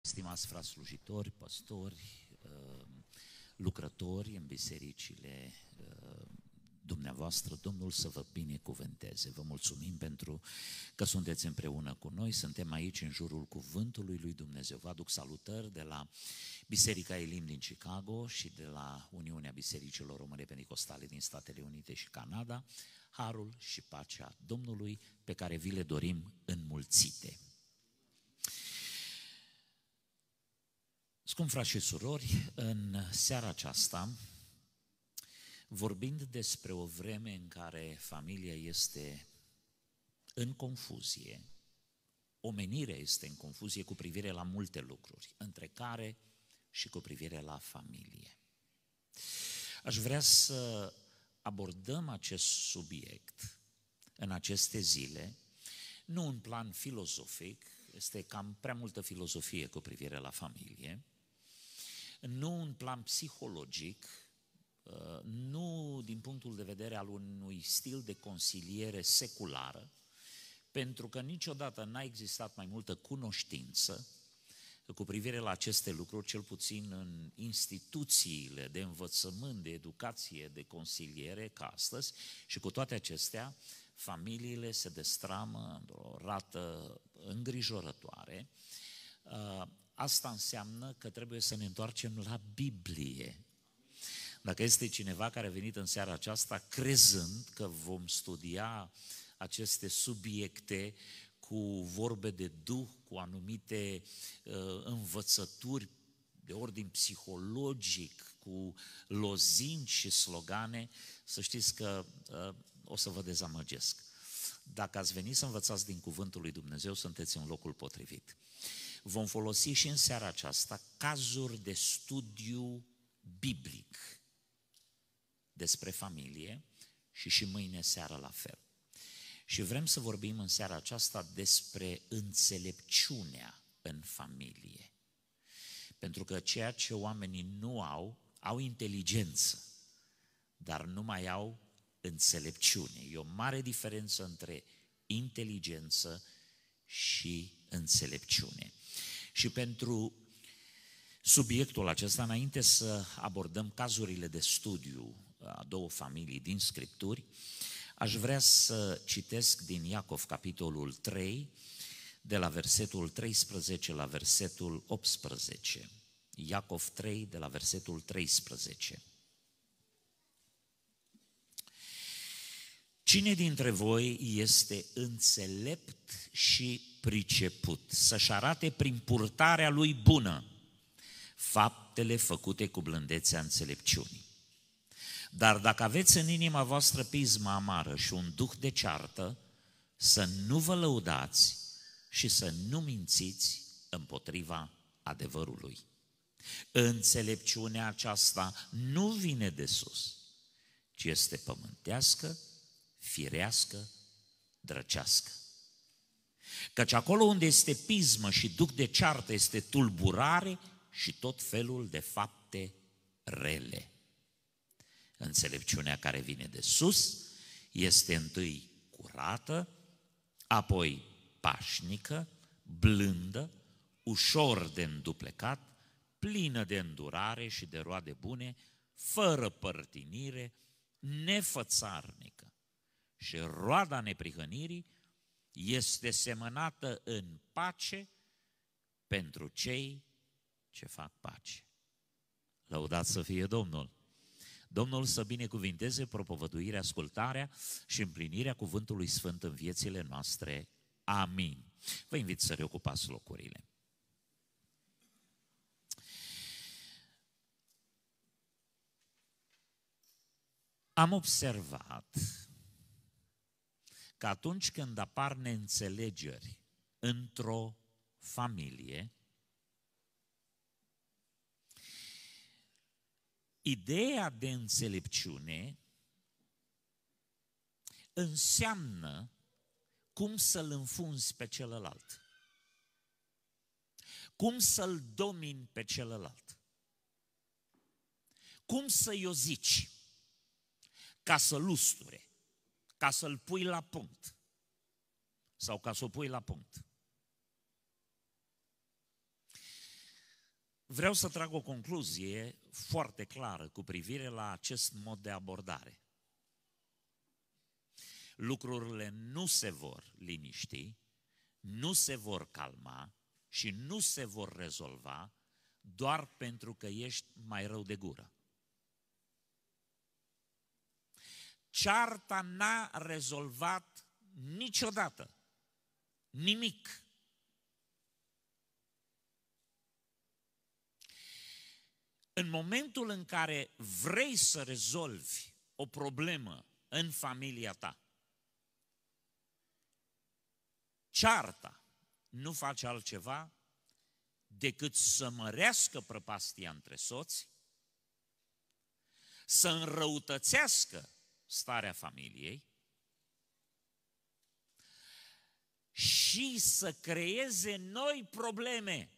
Stimați frați slujitori, păstori, uh, lucrători în bisericile uh, dumneavoastră, Domnul să vă binecuvânteze. Vă mulțumim pentru că sunteți împreună cu noi, suntem aici în jurul cuvântului lui Dumnezeu. Vă aduc salutări de la Biserica Elim din Chicago și de la Uniunea Bisericilor Române Pentecostale din Statele Unite și Canada, harul și pacea Domnului pe care vi le dorim înmulțite. Scump frați și surori, în seara aceasta, vorbind despre o vreme în care familia este în confuzie, omenirea este în confuzie cu privire la multe lucruri, între care și cu privire la familie. Aș vrea să abordăm acest subiect în aceste zile, nu în plan filozofic, este cam prea multă filozofie cu privire la familie, nu în plan psihologic, uh, nu din punctul de vedere al unui stil de consiliere seculară, pentru că niciodată n-a existat mai multă cunoștință cu privire la aceste lucruri, cel puțin în instituțiile de învățământ, de educație, de consiliere ca astăzi și cu toate acestea, familiile se destramă într-o rată îngrijorătoare. Uh, asta înseamnă că trebuie să ne întoarcem la Biblie. Dacă este cineva care a venit în seara aceasta crezând că vom studia aceste subiecte cu vorbe de duh, cu anumite uh, învățături de ordin psihologic, cu lozinci și slogane, să știți că uh, o să vă dezamăgesc. Dacă ați venit să învățați din Cuvântul lui Dumnezeu, sunteți în locul potrivit. Vom folosi și în seara aceasta cazuri de studiu biblic despre familie și și mâine seară la fel. Și vrem să vorbim în seara aceasta despre înțelepciunea în familie. Pentru că ceea ce oamenii nu au, au inteligență, dar nu mai au înțelepciune. E o mare diferență între inteligență și înțelepciune. Și pentru subiectul acesta, înainte să abordăm cazurile de studiu a două familii din Scripturi, Aș vrea să citesc din Iacov, capitolul 3, de la versetul 13 la versetul 18. Iacov 3, de la versetul 13. Cine dintre voi este înțelept și priceput să-și arate prin purtarea lui bună faptele făcute cu blândețea înțelepciunii? Dar dacă aveți în inima voastră pisma amară și un duh de ceartă, să nu vă lăudați și să nu mințiți împotriva adevărului. Înțelepciunea aceasta nu vine de sus, ci este pământească, firească, drăcească. Căci acolo unde este pismă și duc de ceartă este tulburare și tot felul de fapte rele. Înțelepciunea care vine de sus este întâi curată, apoi pașnică, blândă, ușor de înduplecat, plină de îndurare și de roade bune, fără părtinire, nefățarnică. Și roada neprihănirii este semănată în pace pentru cei ce fac pace. Lăudați să fie Domnul! Domnul să binecuvinteze propovăduirea, ascultarea și împlinirea cuvântului Sfânt în viețile noastre. Amin. Vă invit să reocupați locurile. Am observat că atunci când apar neînțelegeri într-o familie, Ideea de înțelepciune înseamnă cum să-l înfunzi pe celălalt. Cum să-l domini pe celălalt. Cum să-i o zici ca să-l usture, ca să-l pui la punct sau ca să o pui la punct. vreau să trag o concluzie foarte clară cu privire la acest mod de abordare. Lucrurile nu se vor liniști, nu se vor calma și nu se vor rezolva doar pentru că ești mai rău de gură. Cearta n-a rezolvat niciodată nimic. În momentul în care vrei să rezolvi o problemă în familia ta, cearta nu face altceva decât să mărească prăpastia între soți, să înrăutățească starea familiei și să creeze noi probleme.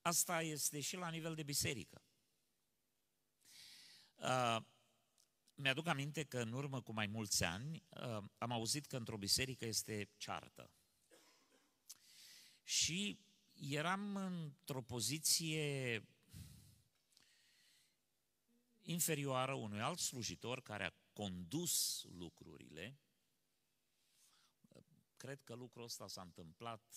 Asta este și la nivel de biserică. Uh, mi-aduc aminte că în urmă cu mai mulți ani uh, am auzit că într-o biserică este ceartă. Și eram într-o poziție inferioară unui alt slujitor care a condus lucrurile. Cred că lucrul ăsta s-a întâmplat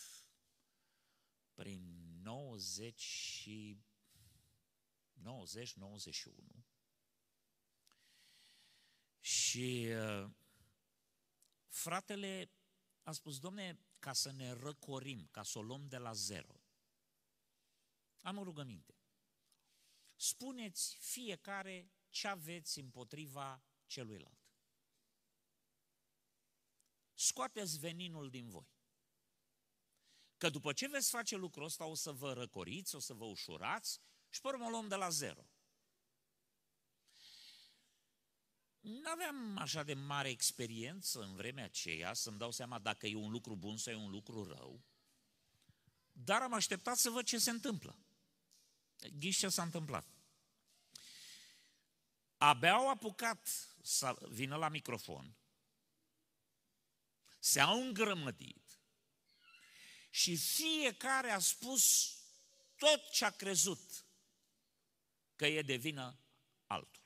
prin 90 și 90-91. Și uh, fratele a spus, domne, ca să ne răcorim, ca să o luăm de la zero. Am o rugăminte. Spuneți fiecare ce aveți împotriva celuilalt. Scoateți veninul din voi. Că după ce veți face lucrul ăsta, o să vă răcoriți, o să vă ușurați și pe urmă o luăm de la zero. Nu aveam așa de mare experiență în vremea aceea să-mi dau seama dacă e un lucru bun sau e un lucru rău, dar am așteptat să văd ce se întâmplă. Ghiși ce s-a întâmplat. Abia au apucat să vină la microfon, se-au îngrămădit și fiecare a spus tot ce a crezut că e de vină altul.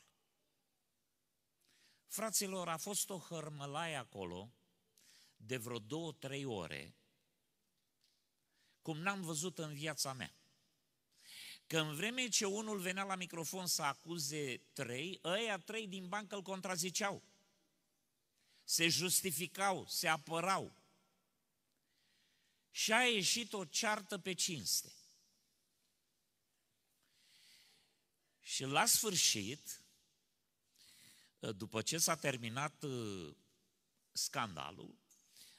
Fraților, a fost o hărmălaie acolo de vreo două, trei ore, cum n-am văzut în viața mea. Că în vreme ce unul venea la microfon să acuze trei, ăia trei din bancă îl contraziceau. Se justificau, se apărau. Și a ieșit o ceartă pe cinste. Și la sfârșit, după ce s-a terminat uh, scandalul,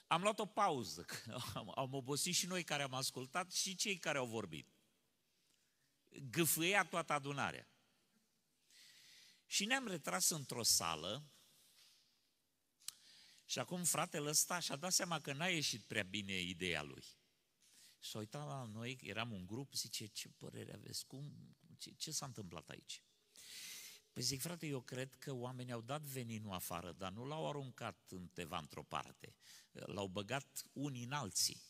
am luat o pauză, că am obosit și noi care am ascultat și cei care au vorbit gâfâia toată adunarea. Și ne-am retras într-o sală și acum fratele ăsta și-a dat seama că n-a ieșit prea bine ideea lui. Și a uitat la noi, eram un grup, zice, ce părere aveți, cum, ce, ce s-a întâmplat aici? Păi zic, frate, eu cred că oamenii au dat veninul afară, dar nu l-au aruncat undeva într-o parte. L-au băgat unii în alții.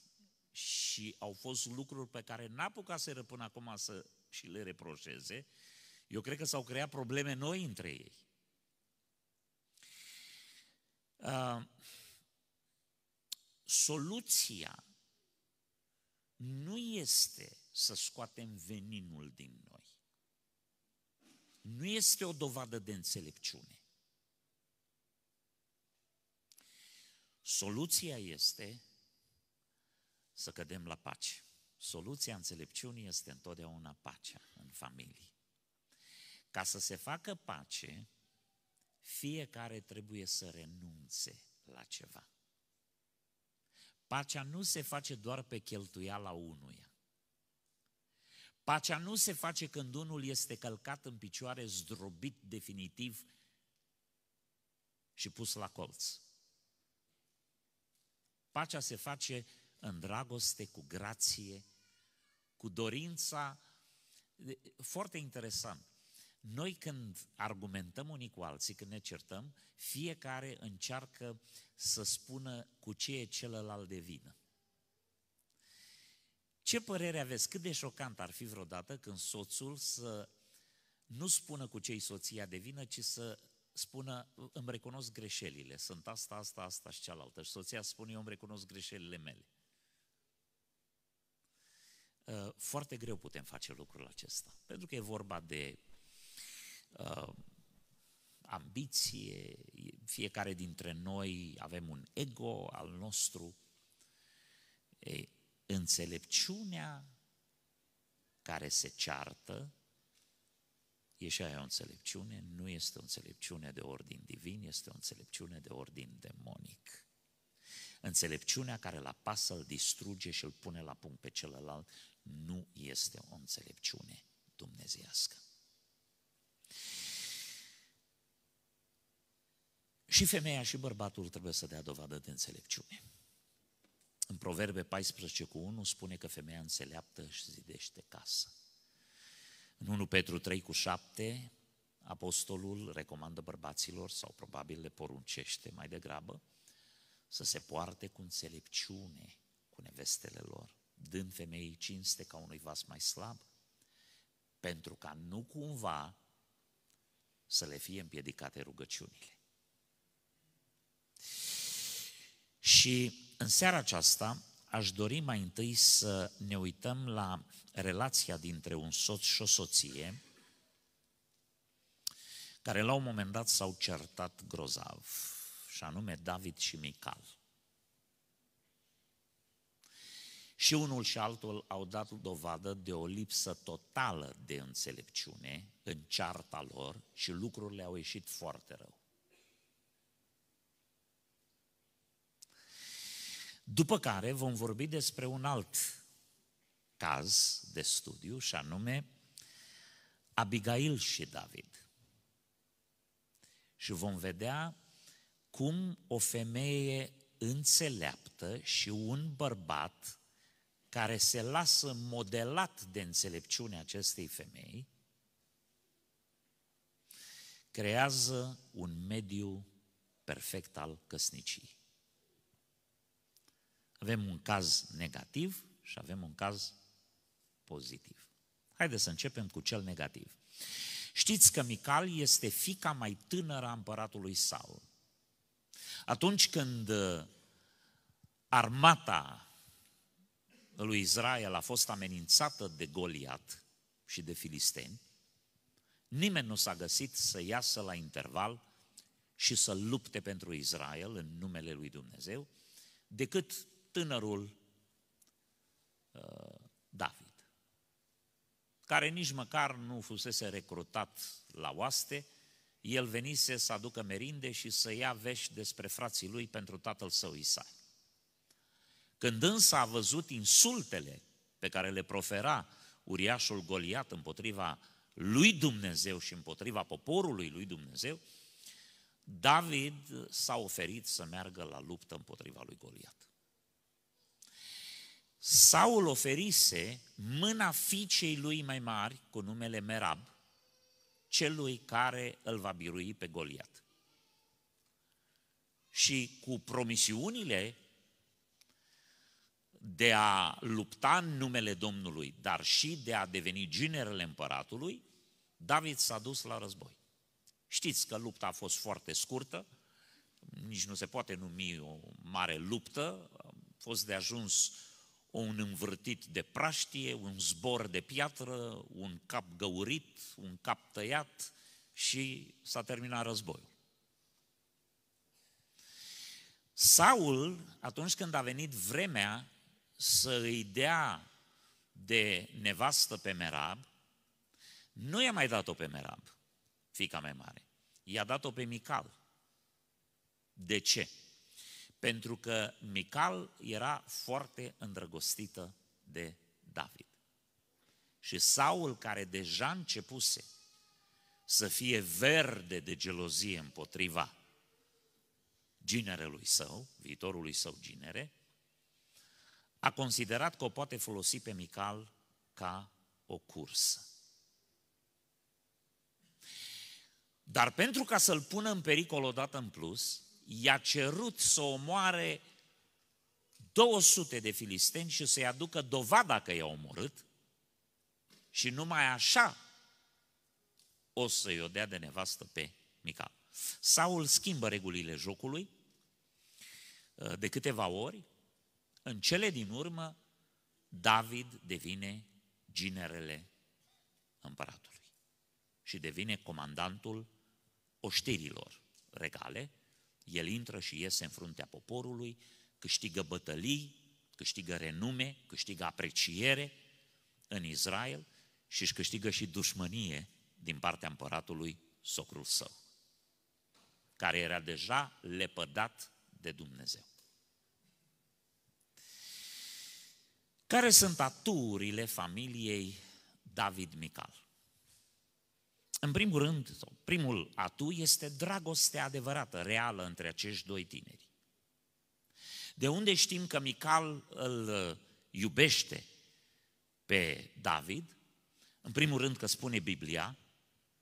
Și au fost lucruri pe care n-a apucat să până acum să și le reproșeze, eu cred că s-au creat probleme noi între ei. Uh, soluția nu este să scoatem veninul din noi. Nu este o dovadă de înțelepciune. Soluția este să cădem la pace. Soluția înțelepciunii este întotdeauna pacea în familie. Ca să se facă pace, fiecare trebuie să renunțe la ceva. Pacea nu se face doar pe cheltuiala unuia. Pacea nu se face când unul este călcat în picioare, zdrobit definitiv și pus la colț. Pacea se face în dragoste, cu grație, cu dorința. Foarte interesant. Noi când argumentăm unii cu alții, când ne certăm, fiecare încearcă să spună cu ce e celălalt de vină. Ce părere aveți? Cât de șocant ar fi vreodată când soțul să nu spună cu cei soția de vină, ci să spună, îmi recunosc greșelile, sunt asta, asta, asta și cealaltă. Și soția spune, eu îmi recunosc greșelile mele. Uh, foarte greu putem face lucrul acesta, pentru că e vorba de uh, ambiție, fiecare dintre noi avem un ego al nostru. E, înțelepciunea care se ceartă, e și aia o înțelepciune, nu este o înțelepciune de ordin divin, este o înțelepciune de ordin demonic. Înțelepciunea care la pasă îl distruge și îl pune la punct pe celălalt nu este o înțelepciune dumnezeiască. Și femeia și bărbatul trebuie să dea dovadă de înțelepciune. În Proverbe 14 cu 1 spune că femeia înțeleaptă și zidește casă. În 1 Petru 3 cu 7, apostolul recomandă bărbaților, sau probabil le poruncește mai degrabă, să se poarte cu înțelepciune cu nevestele lor, dând femeii cinste ca unui vas mai slab, pentru ca nu cumva să le fie împiedicate rugăciunile. Și în seara aceasta aș dori mai întâi să ne uităm la relația dintre un soț și o soție, care la un moment dat s-au certat grozav, și anume David și Mical. Și unul și altul au dat dovadă de o lipsă totală de înțelepciune în cearta lor și lucrurile au ieșit foarte rău. După care vom vorbi despre un alt caz de studiu, și anume Abigail și David. Și vom vedea cum o femeie înțeleaptă și un bărbat care se lasă modelat de înțelepciunea acestei femei, creează un mediu perfect al căsniciei. Avem un caz negativ și avem un caz pozitiv. Haideți să începem cu cel negativ. Știți că Mical este fica mai tânără a împăratului Saul. Atunci când uh, armata lui Israel a fost amenințată de Goliat și de filisteni, nimeni nu s-a găsit să iasă la interval și să lupte pentru Israel în numele lui Dumnezeu, decât tânărul uh, David, care nici măcar nu fusese recrutat la oaste, el venise să aducă merinde și să ia vești despre frații lui pentru tatăl său Isai. Când însă a văzut insultele pe care le profera uriașul Goliat împotriva lui Dumnezeu și împotriva poporului lui Dumnezeu, David s-a oferit să meargă la luptă împotriva lui Goliat. Saul oferise mâna fiicei lui mai mari, cu numele Merab, celui care îl va birui pe Goliat. Și cu promisiunile de a lupta în numele Domnului, dar și de a deveni ginerele împăratului, David s-a dus la război. Știți că lupta a fost foarte scurtă, nici nu se poate numi o mare luptă, a fost de ajuns un învârtit de praștie, un zbor de piatră, un cap găurit, un cap tăiat și s-a terminat războiul. Saul, atunci când a venit vremea să îi dea de nevastă pe Merab, nu i-a mai dat-o pe Merab, fica mai mare. I-a dat-o pe Mical. De ce? pentru că Mical era foarte îndrăgostită de David. Și Saul, care deja începuse să fie verde de gelozie împotriva ginerelui său, viitorului său ginere, a considerat că o poate folosi pe Mical ca o cursă. Dar pentru ca să-l pună în pericol odată în plus, i-a cerut să omoare 200 de filisteni și să-i aducă dovada că i-a omorât și numai așa o să-i o dea de nevastă pe Mical. Saul schimbă regulile jocului uh, de câteva ori. În cele din urmă, David devine ginerele împăratului și devine comandantul oștirilor regale. El intră și iese în fruntea poporului, câștigă bătălii, câștigă renume, câștigă apreciere în Israel și își câștigă și dușmănie din partea împăratului socrul său, care era deja lepădat de Dumnezeu. Care sunt aturile familiei David Mical? În primul rând, primul atu este dragostea adevărată, reală între acești doi tineri. De unde știm că Mical îl uh, iubește pe David? În primul rând că spune Biblia,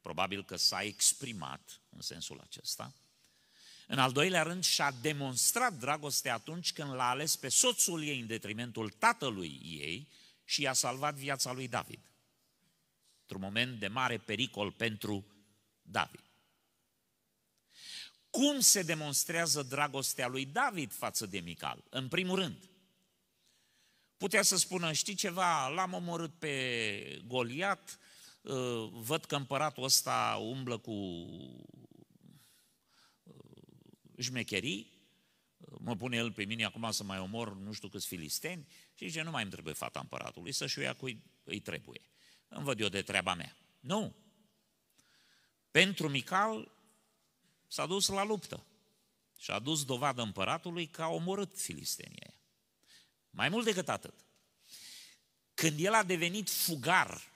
probabil că s-a exprimat în sensul acesta. În al doilea rând, și-a demonstrat dragoste atunci când l-a ales pe soțul ei în detrimentul tatălui ei și i-a salvat viața lui David. Într-un moment de mare pericol pentru David. Cum se demonstrează dragostea lui David față de Mical? În primul rând, putea să spună, știi ceva, l-am omorât pe Goliat, uh, văd că împăratul ăsta umblă cu șmecherii, mă pune el pe mine acum să mai omor nu știu câți filisteni și zice, nu mai îmi trebuie fata împăratului, să-și o ia cu îi trebuie. Îmi văd eu de treaba mea. Nu. Pentru Mical s-a dus la luptă și a dus dovadă împăratului că a omorât filistenia. Mai mult decât atât, când el a devenit fugar,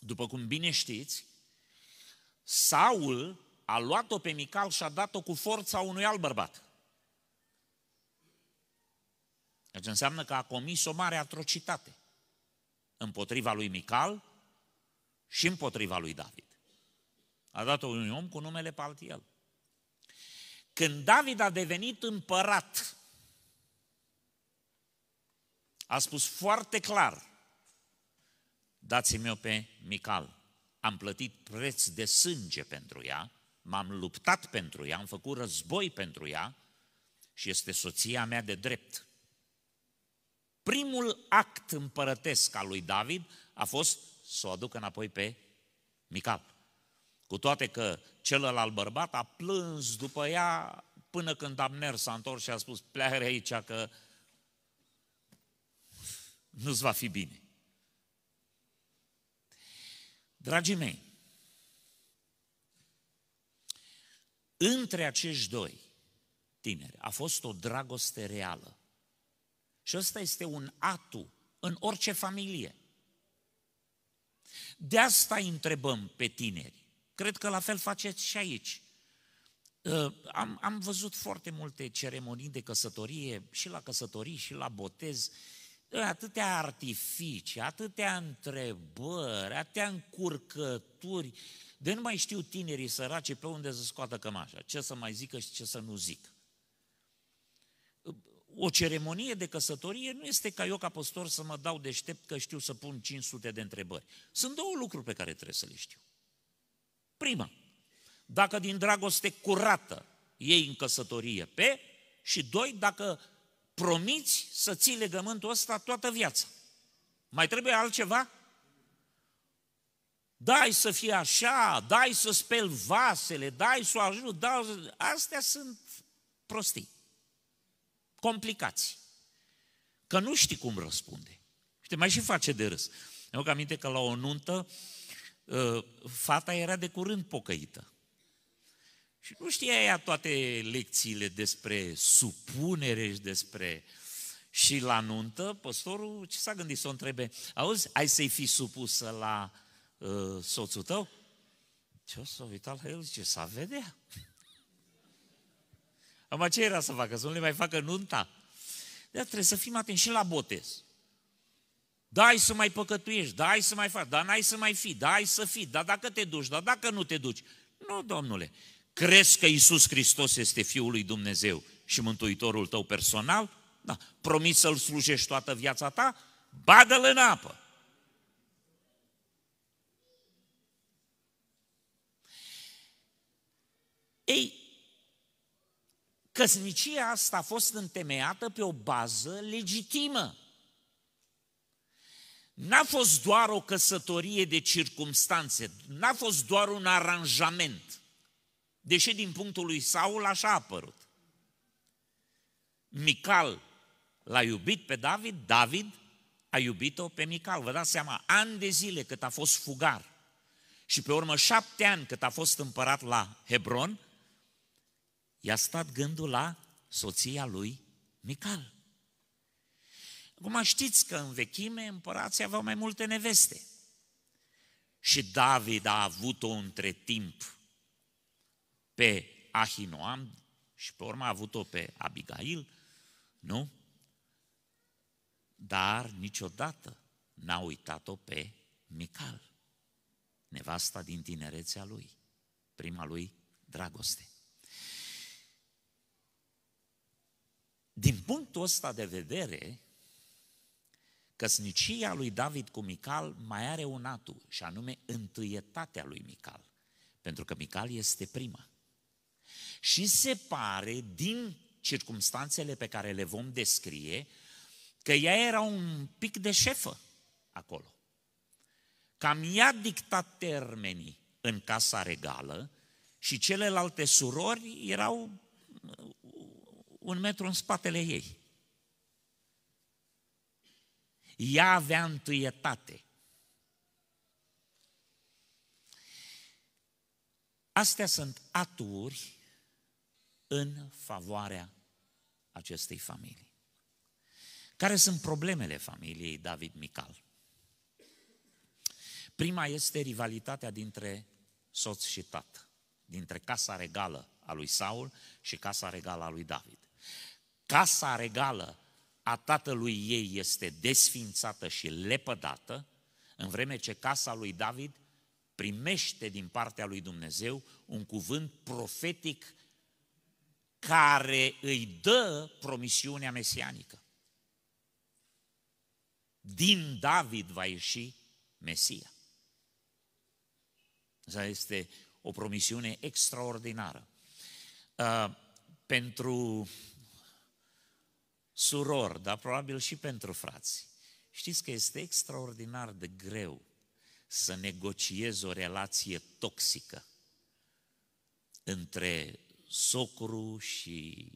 după cum bine știți, Saul a luat-o pe Mical și a dat-o cu forța unui alt bărbat. Deci înseamnă că a comis o mare atrocitate împotriva lui Mical și împotriva lui David. A dat-o unui om cu numele Paltiel. Când David a devenit împărat, a spus foarte clar, dați-mi-o pe Mical. Am plătit preț de sânge pentru ea, m-am luptat pentru ea, am făcut război pentru ea și este soția mea de drept. Primul act împărătesc al lui David a fost să o aducă înapoi pe Mical. Cu toate că celălalt bărbat a plâns după ea până când Abner s-a întors și a spus, pleacă aici că nu-ți va fi bine. Dragii mei, între acești doi tineri a fost o dragoste reală. Și ăsta este un atu în orice familie. De asta îi întrebăm pe tineri. Cred că la fel faceți și aici. Uh, am, am văzut foarte multe ceremonii de căsătorie, și la căsătorii, și la botez, atâtea artificii, atâtea întrebări, atâtea încurcături, de nu mai știu tinerii săraci pe unde să scoată cămașa, ce să mai zică și ce să nu zică. O ceremonie de căsătorie nu este ca eu ca păstor să mă dau deștept că știu să pun 500 de întrebări. Sunt două lucruri pe care trebuie să le știu. Prima, dacă din dragoste curată ei în căsătorie pe, și doi, dacă promiți să ții legământul ăsta toată viața. Mai trebuie altceva? Dai să fie așa, dai să speli vasele, dai să o ajut, dai... Astea sunt prostii, complicații. Că nu știi cum răspunde. Și te mai și face de râs. Eu că aminte că la o nuntă, ă, fata era de curând pocăită. Și nu știa ea toate lecțiile despre supunere și despre... Și la nuntă, păstorul ce s-a gândit să o întrebe? Auzi, ai să-i fi supusă la uh, soțul tău? Ce o să uitat la el? Ce să vedea. Acum ce era să facă? Să nu le mai facă nunta? De trebuie să fim atenți și la botez. Dai să mai păcătuiești, dai să mai faci, dar n-ai să mai fi, dai să fii, dar dacă te duci, dar dacă nu te duci. Nu, domnule, Crezi că Isus Hristos este Fiul lui Dumnezeu și Mântuitorul tău personal? Da. Promiți să-L slujești toată viața ta? Bagă-L în apă. Ei, căsnicia asta a fost întemeiată pe o bază legitimă. N-a fost doar o căsătorie de circumstanțe, n-a fost doar un aranjament, deși din punctul lui Saul așa a apărut. Mical l-a iubit pe David, David a iubit-o pe Mical. Vă dați seama, ani de zile cât a fost fugar și pe urmă șapte ani cât a fost împărat la Hebron, i-a stat gândul la soția lui Mical. Acum știți că în vechime împărații aveau mai multe neveste. Și David a avut-o între timp pe Ahinoam și pe urmă a avut-o pe Abigail, nu? Dar niciodată n-a uitat-o pe Mical, nevasta din tinerețea lui, prima lui dragoste. Din punctul ăsta de vedere, căsnicia lui David cu Mical mai are un atu, și anume întâietatea lui Mical, pentru că Mical este prima. Și se pare, din circumstanțele pe care le vom descrie, că ea era un pic de șefă acolo. Cam ea dicta termenii în casa regală și celelalte surori erau un metru în spatele ei. Ea avea întâietate. Astea sunt aturi în favoarea acestei familii. Care sunt problemele familiei David Mical? Prima este rivalitatea dintre soț și tată, dintre casa regală a lui Saul și casa regală a lui David. Casa regală a tatălui ei este desfințată și lepădată, în vreme ce casa lui David primește din partea lui Dumnezeu un cuvânt profetic care îi dă promisiunea mesianică. Din David va ieși Mesia. Asta este o promisiune extraordinară. Uh, pentru suror, dar probabil și pentru frați. Știți că este extraordinar de greu să negociezi o relație toxică între socru și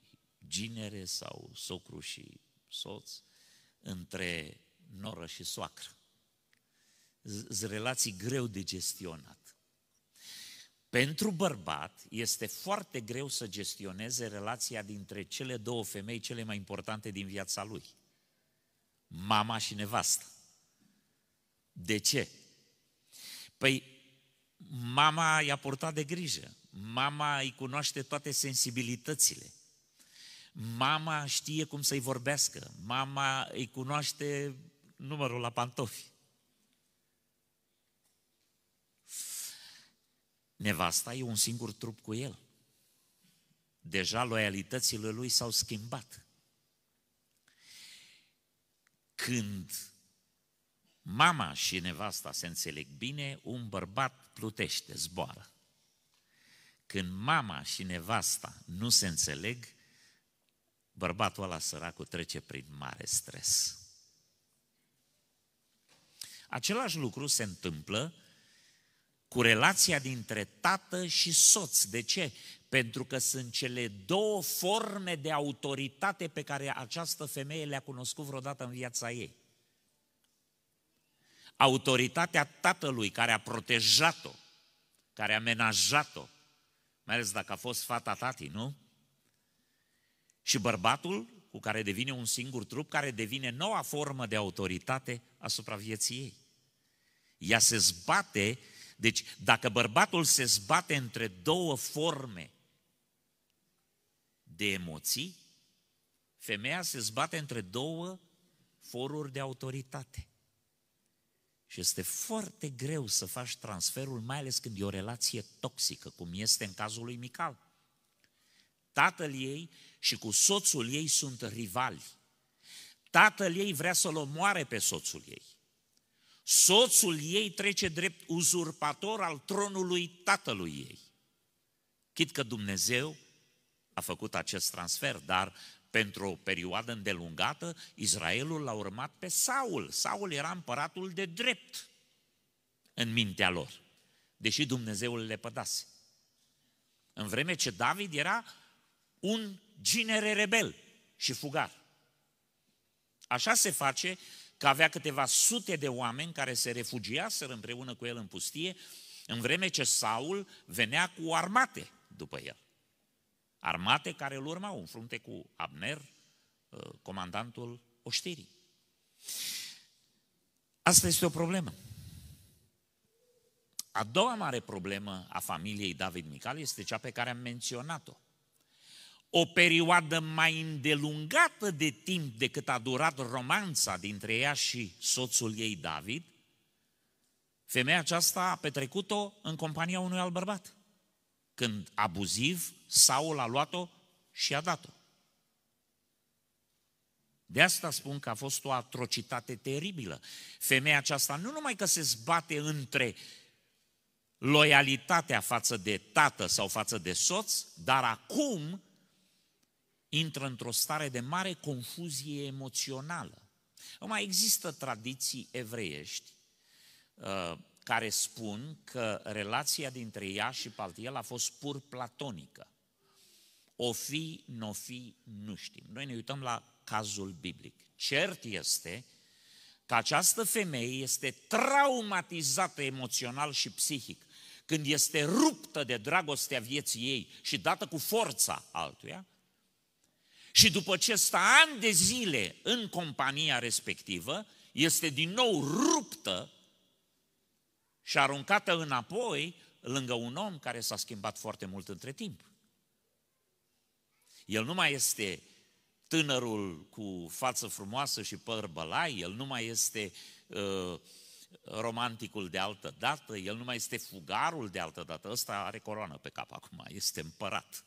ginere sau socru și soț, între noră și soacră. Sunt relații greu de gestionat. Pentru bărbat este foarte greu să gestioneze relația dintre cele două femei cele mai importante din viața lui. Mama și nevastă. De ce? Păi, mama i-a purtat de grijă. Mama îi cunoaște toate sensibilitățile. Mama știe cum să-i vorbească. Mama îi cunoaște numărul la pantofi. Nevasta e un singur trup cu el. Deja loialitățile lui s-au schimbat. Când mama și nevasta se înțeleg bine, un bărbat plutește, zboară. Când mama și nevasta nu se înțeleg, bărbatul ăla săracul trece prin mare stres. Același lucru se întâmplă cu relația dintre tată și soț. De ce? Pentru că sunt cele două forme de autoritate pe care această femeie le-a cunoscut vreodată în viața ei. Autoritatea tatălui care a protejat-o, care a amenajat-o, mai ales dacă a fost fata tatii, nu? Și bărbatul cu care devine un singur trup, care devine noua formă de autoritate asupra vieții ei. Ea se zbate deci, dacă bărbatul se zbate între două forme de emoții, femeia se zbate între două foruri de autoritate. Și este foarte greu să faci transferul, mai ales când e o relație toxică, cum este în cazul lui Mical. Tatăl ei și cu soțul ei sunt rivali. Tatăl ei vrea să-l omoare pe soțul ei. Soțul ei trece drept uzurpator al tronului tatălui ei. Chit că Dumnezeu a făcut acest transfer, dar pentru o perioadă îndelungată, Israelul l-a urmat pe Saul. Saul era împăratul de drept în mintea lor, deși Dumnezeu le pădase. În vreme ce David era un ginere rebel și fugar. Așa se face că avea câteva sute de oameni care se refugiaseră împreună cu el în pustie, în vreme ce Saul venea cu armate după el. Armate care îl urmau în frunte cu Abner, uh, comandantul oștirii. Asta este o problemă. A doua mare problemă a familiei David Mical este cea pe care am menționat-o. O perioadă mai îndelungată de timp decât a durat romanța dintre ea și soțul ei David, femeia aceasta a petrecut-o în compania unui alt bărbat. Când abuziv, Saul a luat-o și a dat-o. De asta spun că a fost o atrocitate teribilă. Femeia aceasta nu numai că se zbate între loialitatea față de tată sau față de soț, dar acum intră într-o stare de mare confuzie emoțională. Mai există tradiții evreiești uh, care spun că relația dintre ea și Paltiel a fost pur platonică. O fi, nu fi, nu știm. Noi ne uităm la cazul biblic. Cert este că această femeie este traumatizată emoțional și psihic când este ruptă de dragostea vieții ei și dată cu forța altuia, și după ce stă ani de zile în compania respectivă, este din nou ruptă și aruncată înapoi lângă un om care s-a schimbat foarte mult între timp. El nu mai este tânărul cu față frumoasă și păr bălai, el nu mai este uh, romanticul de altă dată, el nu mai este fugarul de altă dată, ăsta are coroană pe cap acum, este împărat.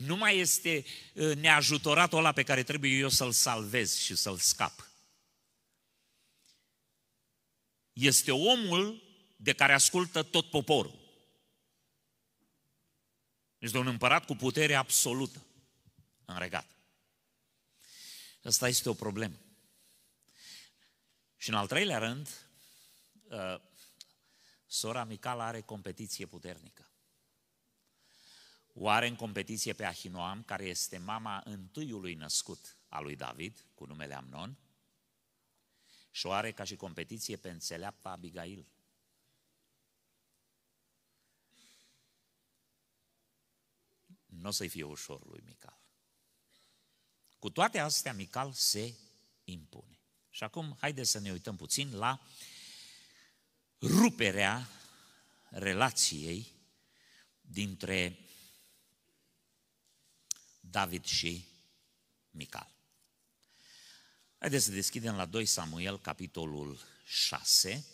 Nu mai este uh, neajutoratul ăla pe care trebuie eu să-l salvez și să-l scap. Este omul de care ascultă tot poporul. Este un împărat cu putere absolută în regat. Asta este o problemă. Și în al treilea rând, uh, sora Micala are competiție puternică. O are în competiție pe Ahinoam, care este mama întâiului născut al lui David, cu numele Amnon, și o are ca și competiție pe înțeleapta Abigail. Nu o să-i fie ușor lui Mical. Cu toate astea, Mical se impune. Și acum, haideți să ne uităm puțin la ruperea relației dintre David și Mical. Haideți să deschidem la 2 Samuel, capitolul 6.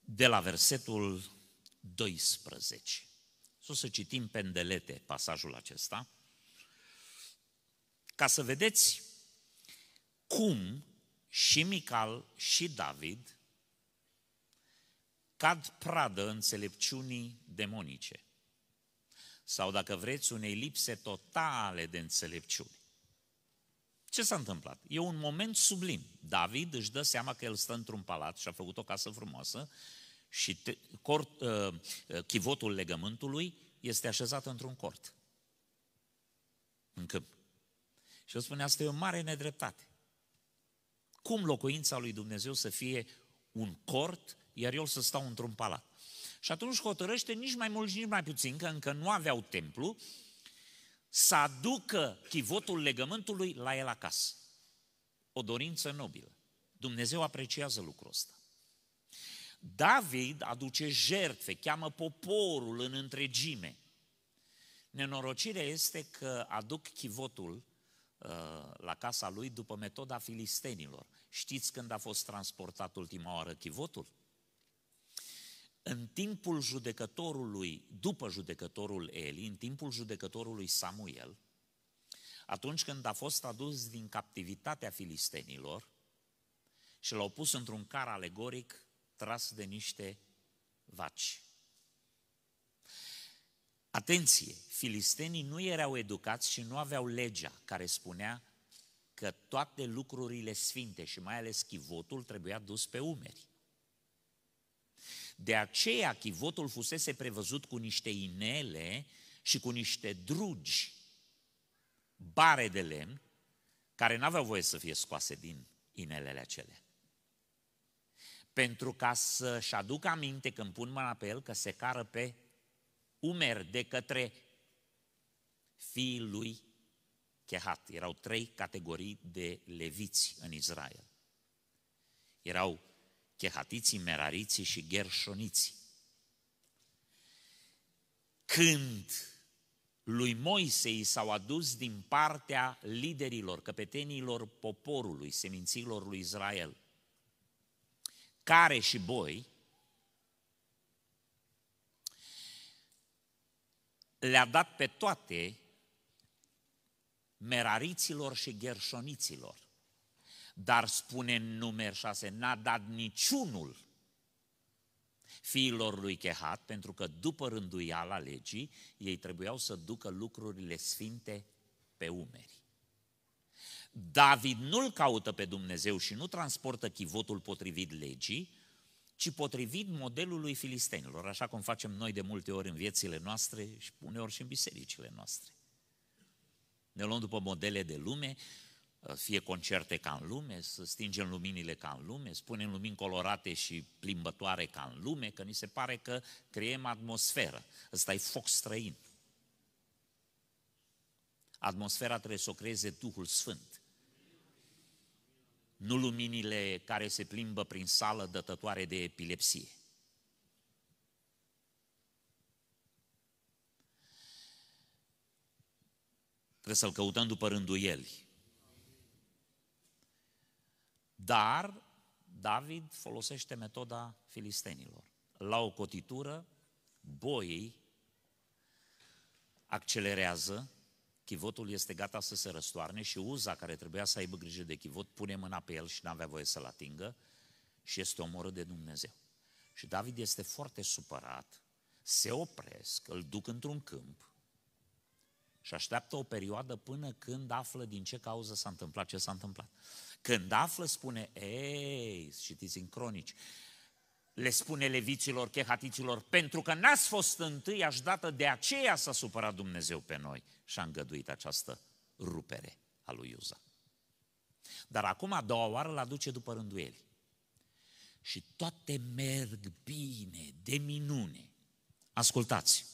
De la versetul 12. O să citim pendelete pasajul acesta, ca să vedeți cum și Mical și David cad pradă înțelepciunii demonice sau, dacă vreți, unei lipse totale de înțelepciune. Ce s-a întâmplat? E un moment sublim. David își dă seama că el stă într-un palat și a făcut o casă frumoasă și te, cort, uh, uh, chivotul legământului este așezat într-un cort. În câmp. Și eu spune, asta e o mare nedreptate. Cum locuința lui Dumnezeu să fie un cort, iar eu să stau într-un palat? Și atunci hotărăște nici mai mult, nici mai puțin, că încă nu aveau templu, să aducă chivotul legământului la el acasă. O dorință nobilă. Dumnezeu apreciază lucrul ăsta. David aduce jertfe, cheamă poporul în întregime. Nenorocirea este că aduc chivotul uh, la casa lui după metoda filistenilor. Știți când a fost transportat ultima oară chivotul? În timpul judecătorului, după judecătorul Eli, în timpul judecătorului Samuel, atunci când a fost adus din captivitatea filistenilor și l-au pus într-un car alegoric tras de niște vaci. Atenție! Filistenii nu erau educați și nu aveau legea care spunea că toate lucrurile sfinte și mai ales chivotul trebuia dus pe umeri. De aceea chivotul fusese prevăzut cu niște inele și cu niște drugi, bare de lemn, care nu aveau voie să fie scoase din inelele acelea. Pentru ca să-și aducă aminte când pun mâna pe el că se cară pe umer de către fiii lui Chehat. Erau trei categorii de leviți în Israel. Erau chehatiții, merariții și gerșoniții. Când lui Moise i s-au adus din partea liderilor, căpetenilor poporului, seminților lui Israel, care și boi, le-a dat pe toate merariților și gerșoniților. Dar spune în numer 6, n-a dat niciunul fiilor lui Chehat, pentru că după rânduiala legii, ei trebuiau să ducă lucrurile sfinte pe umeri. David nu-l caută pe Dumnezeu și nu transportă chivotul potrivit legii, ci potrivit modelului filistenilor, așa cum facem noi de multe ori în viețile noastre și uneori și în bisericile noastre. Ne luăm după modele de lume, fie concerte ca în lume, să stingem luminile ca în lume, spunem lumini colorate și plimbătoare ca în lume, că ni se pare că creăm atmosferă. Ăsta e foc străin. Atmosfera trebuie să o creeze Duhul Sfânt. Nu luminile care se plimbă prin sală dătătoare de epilepsie. Trebuie să-L căutăm după rânduieli. Dar David folosește metoda filistenilor. La o cotitură, boii accelerează, chivotul este gata să se răstoarne și Uza, care trebuia să aibă grijă de chivot, pune mâna pe el și nu avea voie să-l atingă și este omorât de Dumnezeu. Și David este foarte supărat, se opresc, îl duc într-un câmp și așteaptă o perioadă până când află din ce cauză s-a întâmplat ce s-a întâmplat. Când află, spune, ei, citiți în cronici, le spune leviților, chehatiților, pentru că n-ați fost întâi aș dată, de aceea s-a supărat Dumnezeu pe noi și a îngăduit această rupere a lui Iuza. Dar acum a doua oară l duce după rânduieli. Și toate merg bine, de minune. Ascultați!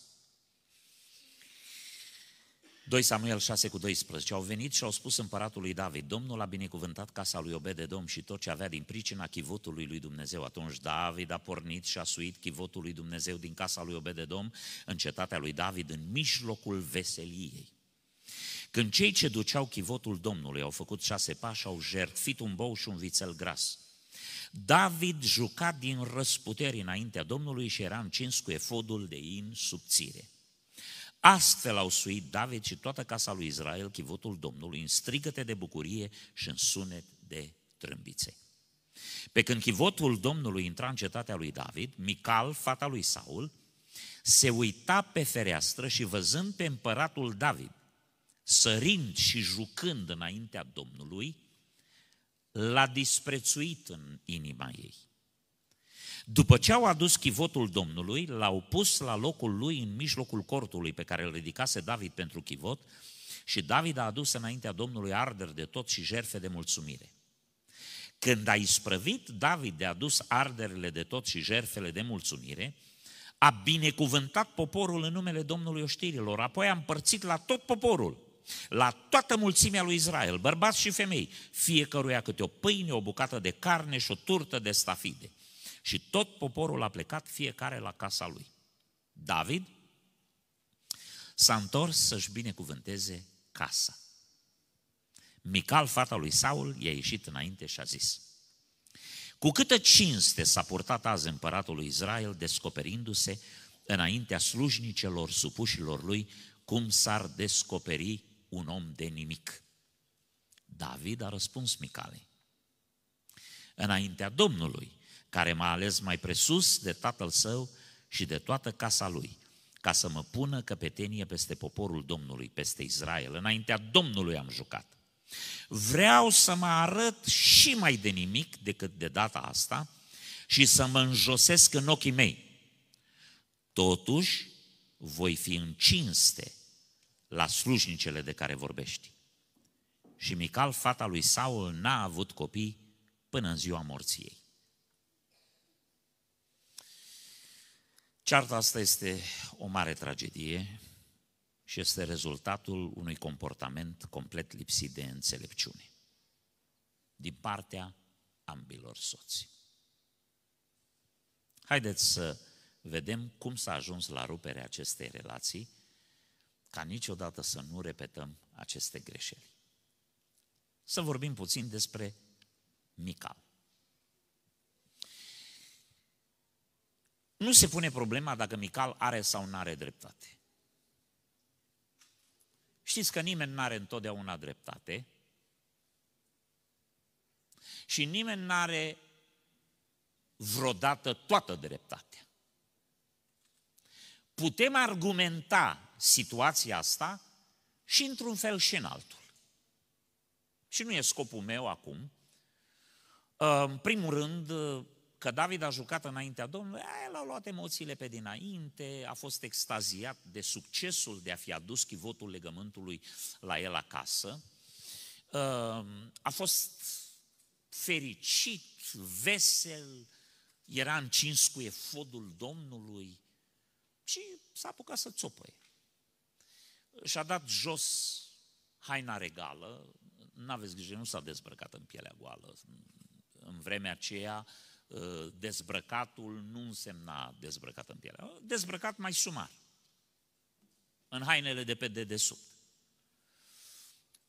2 Samuel 6 cu 12. Au venit și au spus împăratului David, Domnul a binecuvântat casa lui Obed-Edom și tot ce avea din pricina chivotului lui Dumnezeu. Atunci David a pornit și a suit chivotul lui Dumnezeu din casa lui Obed-Edom în cetatea lui David, în mijlocul veseliei. Când cei ce duceau chivotul Domnului au făcut șase pași, au jertfit un bou și un vițel gras. David juca din răsputeri înaintea Domnului și era încins cu efodul de in subțire. Astfel au suit David și toată casa lui Israel chivotul Domnului în strigăte de bucurie și în sunet de trâmbițe. Pe când chivotul Domnului intra în cetatea lui David, Mical, fata lui Saul, se uita pe fereastră și văzând pe împăratul David, sărind și jucând înaintea Domnului, l-a disprețuit în inima ei. După ce au adus chivotul Domnului, l-au pus la locul lui în mijlocul cortului pe care îl ridicase David pentru chivot și David a adus înaintea Domnului arderi de tot și jerfe de mulțumire. Când a isprăvit David de adus arderile de tot și jerfele de mulțumire, a binecuvântat poporul în numele Domnului oștirilor, apoi a împărțit la tot poporul, la toată mulțimea lui Israel, bărbați și femei, fiecăruia câte o pâine, o bucată de carne și o turtă de stafide. Și tot poporul a plecat fiecare la casa lui. David s-a întors să-și binecuvânteze casa. Mical, fata lui Saul, i-a ieșit înainte și a zis, Cu câtă cinste s-a purtat azi împăratul lui Israel, descoperindu-se înaintea slujnicelor supușilor lui, cum s-ar descoperi un om de nimic. David a răspuns Micalei. Înaintea Domnului, care m-a ales mai presus de tatăl său și de toată casa lui, ca să mă pună căpetenie peste poporul Domnului, peste Israel. Înaintea Domnului am jucat. Vreau să mă arăt și mai de nimic decât de data asta și să mă înjosesc în ochii mei. Totuși, voi fi în cinste la slujnicele de care vorbești. Și Mical, fata lui Saul, n-a avut copii până în ziua morții ei. Cearta asta este o mare tragedie și este rezultatul unui comportament complet lipsit de înțelepciune din partea ambilor soți. Haideți să vedem cum s-a ajuns la ruperea acestei relații, ca niciodată să nu repetăm aceste greșeli. Să vorbim puțin despre Mical. Nu se pune problema dacă Mical are sau nu are dreptate. Știți că nimeni nu are întotdeauna dreptate și nimeni nu are vreodată toată dreptatea. Putem argumenta situația asta și într-un fel și în altul. Și nu e scopul meu acum. În primul rând, că David a jucat înaintea Domnului, el a luat emoțiile pe dinainte, a fost extaziat de succesul de a fi adus chivotul legământului la el acasă, a fost fericit, vesel, era încins cu efodul Domnului și s-a apucat să țopăie. Și-a dat jos haina regală, n-aveți grijă, nu s-a dezbrăcat în pielea goală. În vremea aceea, Uh, dezbrăcatul nu însemna dezbrăcat în piele, dezbrăcat mai sumar, în hainele de pe dedesubt.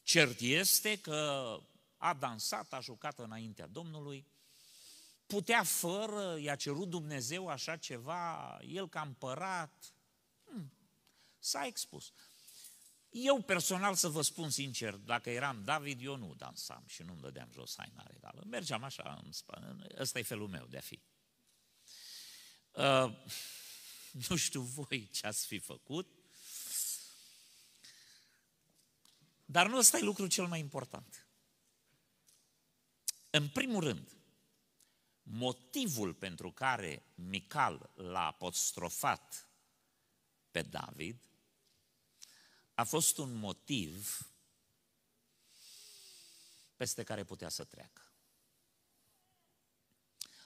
Cert este că a dansat, a jucat înaintea Domnului, putea fără, i-a cerut Dumnezeu așa ceva, el ca împărat, hmm, s-a expus. Eu personal să vă spun sincer, dacă eram David, eu nu dansam și nu-mi dădeam jos haina regală. Mergeam așa în spate. Ăsta e felul meu de a fi. Uh, nu știu voi ce ați fi făcut, dar nu ăsta e lucrul cel mai important. În primul rând, motivul pentru care Mical l-a apostrofat pe David a fost un motiv peste care putea să treacă.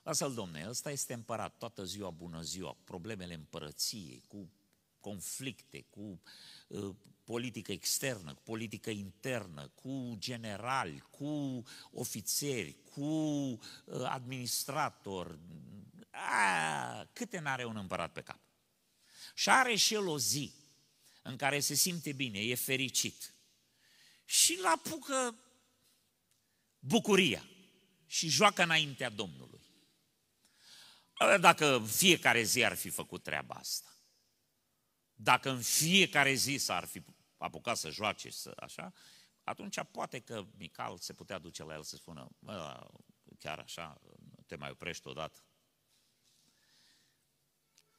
Lasă-l, domne, ăsta este împărat toată ziua, bună ziua, cu problemele împărăției, cu conflicte, cu uh, politică externă, cu politică internă, cu generali, cu ofițeri, cu uh, administrator. A, câte n-are un împărat pe cap? Și are și el o zi în care se simte bine, e fericit. Și la apucă bucuria și joacă înaintea Domnului. Dacă fiecare zi ar fi făcut treaba asta, dacă în fiecare zi s-ar fi apucat să joace să, așa, atunci poate că Mical se putea duce la el să spună, chiar așa, te mai oprești odată.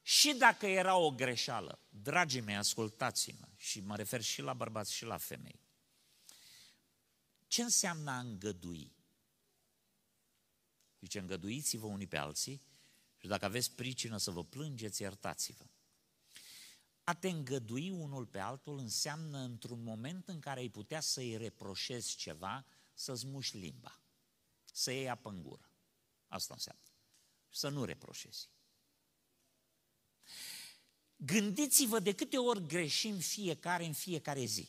Și dacă era o greșeală, dragii mei, ascultați-mă, și mă refer și la bărbați și la femei. Ce înseamnă a îngădui? Zice, îngăduiți-vă unii pe alții și dacă aveți pricină să vă plângeți, iertați-vă. A te îngădui unul pe altul înseamnă într-un moment în care ai putea să-i reproșezi ceva, să-ți muși limba, să iei apă în gură. Asta înseamnă. Să nu reproșezi. Gândiți-vă de câte ori greșim fiecare în fiecare zi.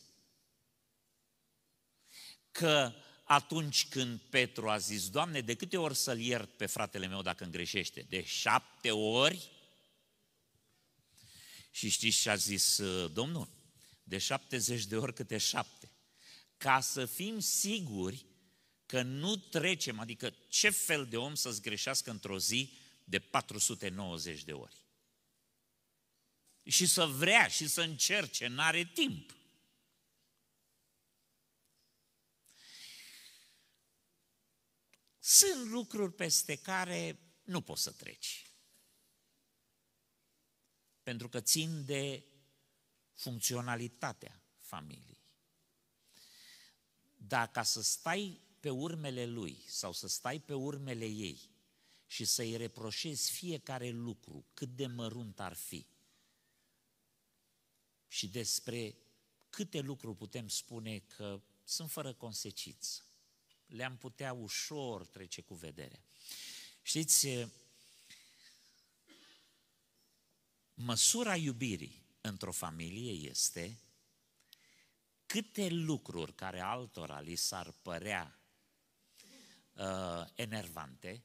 Că atunci când Petru a zis, Doamne, de câte ori să-l iert pe fratele meu dacă îngreșește? De șapte ori? Și știți ce a zis uh, Domnul? De 70 de ori câte șapte. Ca să fim siguri că nu trecem, adică ce fel de om să-ți greșească într-o zi de 490 de ori? Și să vrea și să încerce, n-are timp. Sunt lucruri peste care nu poți să treci. Pentru că țin de funcționalitatea familiei. Dacă să stai pe urmele lui sau să stai pe urmele ei și să-i reproșezi fiecare lucru, cât de mărunt ar fi, și despre câte lucruri putem spune că sunt fără consecință. Le-am putea ușor trece cu vedere. Știți, măsura iubirii într-o familie este câte lucruri care altora li s-ar părea uh, enervante,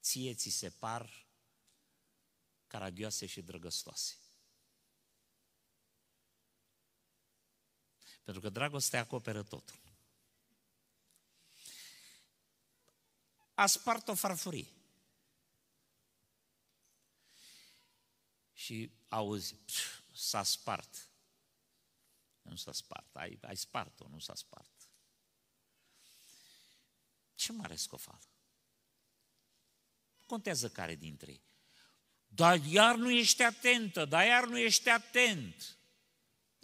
ție ți se par caragioase și drăgăstoase. Pentru că dragostea acoperă totul. A spart o farfurie. Și auzi, s-a spart. Nu s-a spart, ai, ai spart-o, nu s-a spart. Ce mare scofală. Contează care dintre ei. Dar iar nu ești atentă, dar iar nu ești atent.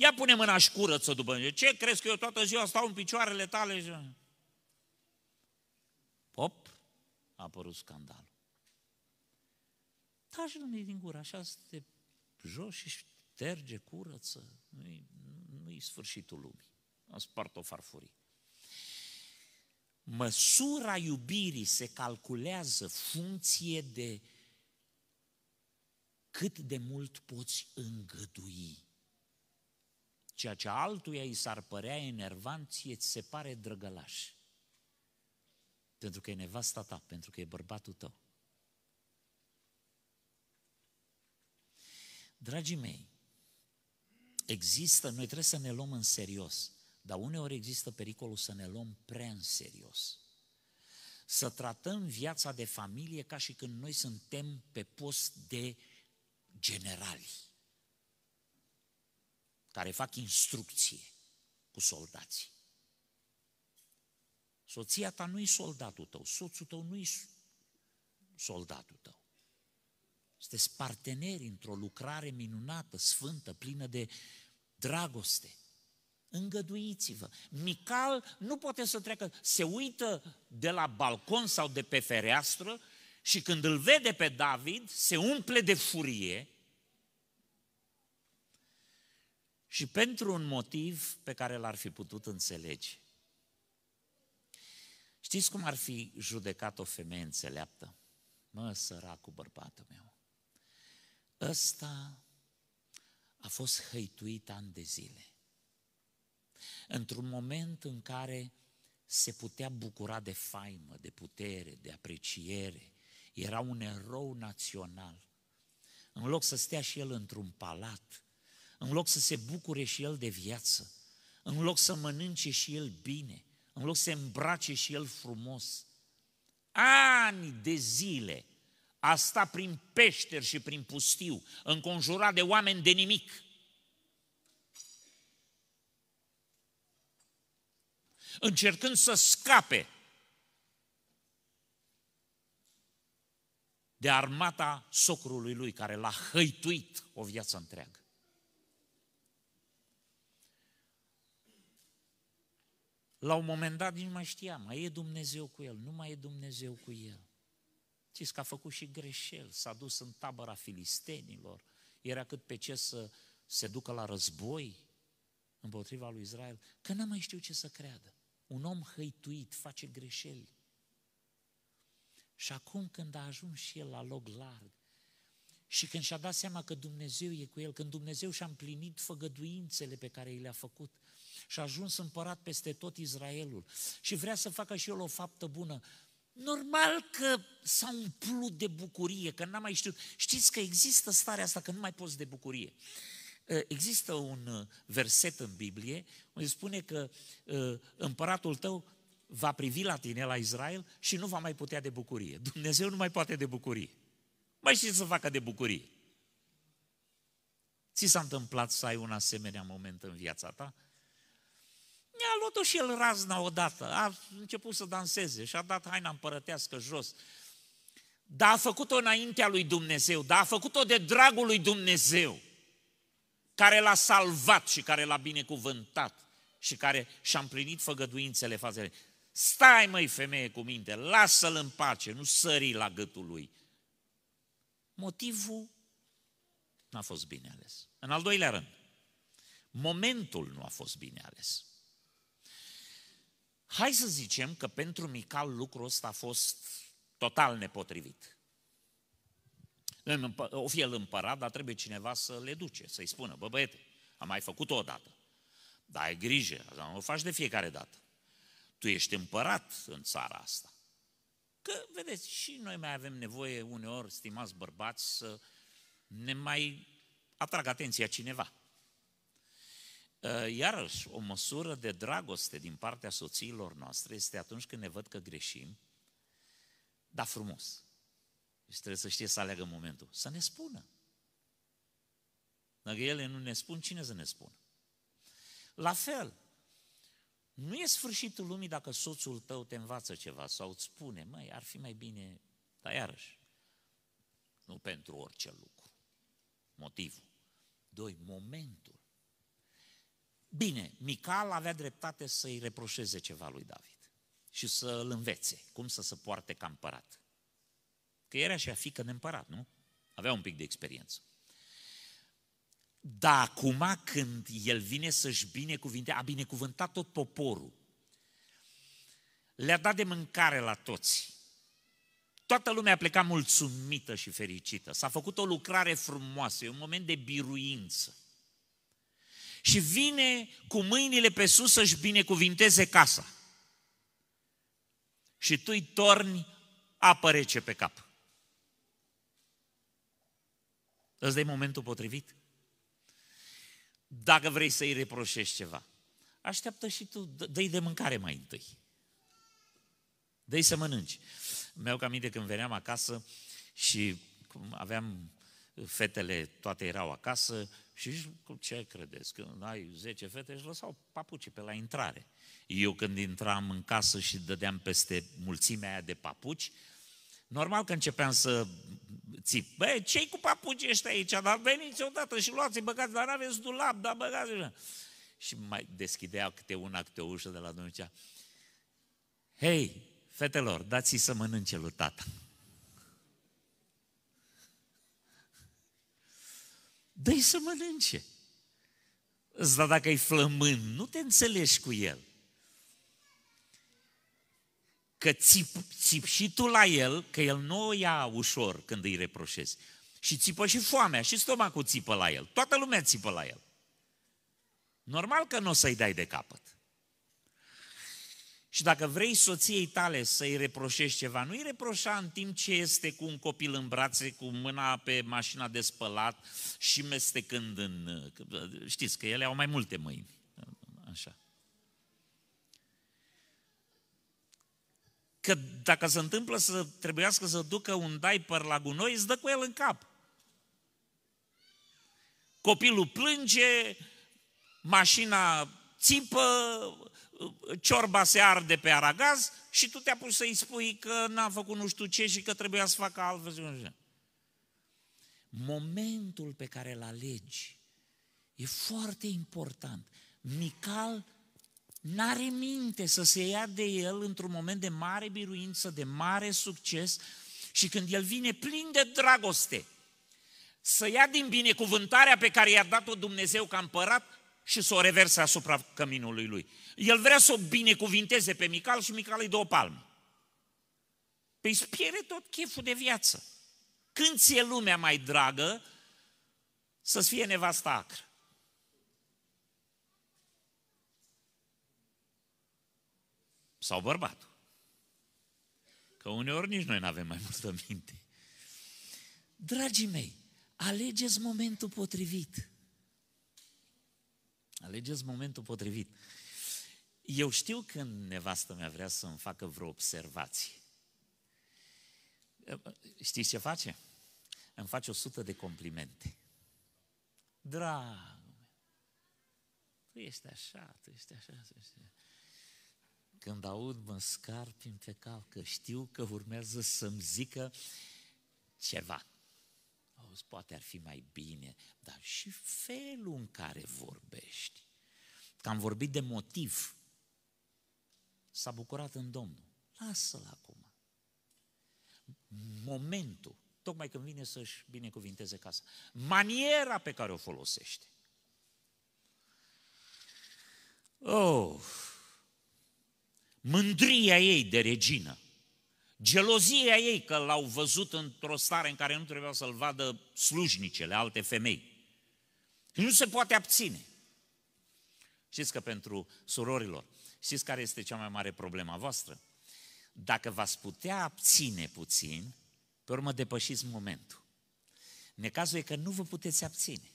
Ia pune mâna și curăță după mine. Ce crezi că eu toată ziua stau în picioarele tale? Și... Pop, a apărut scandalul. Taci lumii din gură, așa să te jos și șterge, curăță. Nu-i, nu-i sfârșitul lumii. Am spart o farfurie. Măsura iubirii se calculează funcție de cât de mult poți îngădui. Ceea ce altuia îi s-ar părea enervant, ție ți se pare drăgălaș. Pentru că e nevasta ta, pentru că e bărbatul tău. Dragii mei, există, noi trebuie să ne luăm în serios, dar uneori există pericolul să ne luăm prea în serios. Să tratăm viața de familie ca și când noi suntem pe post de generali care fac instrucție cu soldații. Soția ta nu-i soldatul tău, soțul tău nu-i soldatul tău. Sunteți parteneri într-o lucrare minunată, sfântă, plină de dragoste. Îngăduiți-vă. Mical nu poate să treacă, se uită de la balcon sau de pe fereastră și când îl vede pe David, se umple de furie și pentru un motiv pe care l-ar fi putut înțelege. Știți cum ar fi judecat o femeie înțeleaptă? Mă, săracul bărbatul meu. Ăsta a fost hăituit ani de zile. Într-un moment în care se putea bucura de faimă, de putere, de apreciere, era un erou național. În loc să stea și el într-un palat, în loc să se bucure și el de viață, în loc să mănânce și el bine, în loc să se îmbrace și el frumos. Ani de zile a stat prin peșteri și prin pustiu, înconjurat de oameni de nimic. Încercând să scape de armata socrului lui care l-a hăituit o viață întreagă. La un moment dat nici nu mai știa, mai e Dumnezeu cu el, nu mai e Dumnezeu cu el. Știți că a făcut și greșel, s-a dus în tabăra filistenilor, era cât pe ce să se ducă la război împotriva lui Israel, că n-a mai știu ce să creadă. Un om hăituit face greșeli. Și acum când a ajuns și el la loc larg, și când și-a dat seama că Dumnezeu e cu el, când Dumnezeu și-a împlinit făgăduințele pe care i le-a făcut, și a ajuns împărat peste tot Israelul și vrea să facă și el o faptă bună, normal că s-a umplut de bucurie, că n-a mai știut. Știți că există starea asta că nu mai poți de bucurie. Ă, există un ă, verset în Biblie unde spune că ă, împăratul tău va privi la tine, la Israel, și nu va mai putea de bucurie. Dumnezeu nu mai poate de bucurie. Mai știi să facă de bucurie. Ți s-a întâmplat să ai un asemenea moment în viața ta? Mi-a luat-o și el razna odată, a început să danseze și a dat haina împărătească jos. Dar a făcut-o înaintea lui Dumnezeu, dar a făcut-o de dragul lui Dumnezeu, care l-a salvat și care l-a binecuvântat și care și-a împlinit făgăduințele fazele. Stai, măi, femeie cu minte, lasă-l în pace, nu sări la gâtul lui. Motivul n-a fost bine ales. În al doilea rând, momentul nu a fost bine ales. Hai să zicem că pentru Mical lucrul ăsta a fost total nepotrivit. O fi el împărat, dar trebuie cineva să le duce, să-i spună, bă băiete, am mai făcut-o odată, dar ai grijă, nu o faci de fiecare dată. Tu ești împărat în țara asta. Că, vedeți, și noi mai avem nevoie uneori, stimați bărbați, să ne mai atrag atenția cineva. Ă, iarăși, o măsură de dragoste din partea soțiilor noastre este atunci când ne văd că greșim, dar frumos. Și trebuie să știe să aleagă momentul. Să ne spună. Dacă ele nu ne spun, cine să ne spună? La fel, nu e sfârșitul lumii dacă soțul tău te învață ceva sau îți spune, măi, ar fi mai bine, dar iarăși, nu pentru orice lucru. Motivul. Doi, momentul. Bine, Mical avea dreptate să-i reproșeze ceva lui David și să îl învețe cum să se poarte ca împărat. Că era și a fică de împărat, nu? Avea un pic de experiență. Dar acum când el vine să-și binecuvinte, a binecuvântat tot poporul. Le-a dat de mâncare la toți. Toată lumea a plecat mulțumită și fericită. S-a făcut o lucrare frumoasă, e un moment de biruință. Și vine cu mâinile pe sus să-și binecuvinteze casa. Și tu îi torni apă rece pe cap. Ăsta e momentul potrivit? Dacă vrei să-i reproșești ceva, așteaptă și tu, dă-i de mâncare mai întâi. Dă-i să mănânci. Mi-au aminte când veneam acasă și aveam fetele, toate erau acasă și ce credeți, când ai 10 fete își lăsau papuci pe la intrare. Eu când intram în casă și dădeam peste mulțimea aia de papuci, normal că începeam să țip. Băi, ce cu papuci ăștia aici? Dar veniți odată și luați-i, băgați, dar n-aveți dulap, dar băgați Și mai deschidea câte una, câte o ușă de la Dumnezeu. Hei, fetelor, dați-i să mănânce lui tata. Dă să mănânce. Dar dacă e flămând, nu te înțelegi cu el. Că țip, țip și tu la el, că el nu o ia ușor când îi reproșezi. Și țipă și foamea, și stomacul țipă la el. Toată lumea țipă la el. Normal că nu o să-i dai de capăt. Și dacă vrei soției tale să-i reproșești ceva, nu-i reproșa în timp ce este cu un copil în brațe, cu mâna pe mașina de spălat și mestecând în... Știți că ele au mai multe mâini. Așa. Că dacă se întâmplă să trebuiască să ducă un diaper la gunoi, îți dă cu el în cap. Copilul plânge, mașina țipă, ciorba se arde pe aragaz și tu te pus să-i spui că n-a făcut nu știu ce și că trebuia să facă altfel. Momentul pe care îl alegi e foarte important. Mical n-are minte să se ia de el într-un moment de mare biruință, de mare succes și când el vine plin de dragoste, să ia din binecuvântarea pe care i-a dat-o Dumnezeu ca împărat și să o reverse asupra căminului lui. El vrea să o binecuvinteze pe Mical și Mical îi dă o palmă. Păi îți pierde tot cheful de viață. Când ți-e lumea mai dragă, să-ți fie nevasta acră. Sau bărbatul. Că uneori nici noi nu avem mai multă minte. Dragii mei, alegeți momentul potrivit. Alegeți momentul potrivit. Eu știu când nevastă mea vrea să-mi facă vreo observație. Știți ce face? Îmi face o sută de complimente. Dragul meu, tu ești așa, tu ești așa, tu ești așa. Când aud, mă scarpin pe cal, că știu că urmează să-mi zică ceva. Auzi, poate ar fi mai bine, dar și felul în care vorbești. Că am vorbit de motiv. S-a bucurat în Domnul. Lasă-l acum. Momentul, tocmai când vine să-și binecuvinteze casa. Maniera pe care o folosește. Oh, mândria ei de regină, gelozia ei că l-au văzut într-o stare în care nu trebuia să-l vadă slujnicele, alte femei. Și nu se poate abține. Știți că pentru surorilor, știți care este cea mai mare problema voastră? Dacă v-ați putea abține puțin, pe urmă depășiți momentul. Necazul e că nu vă puteți abține.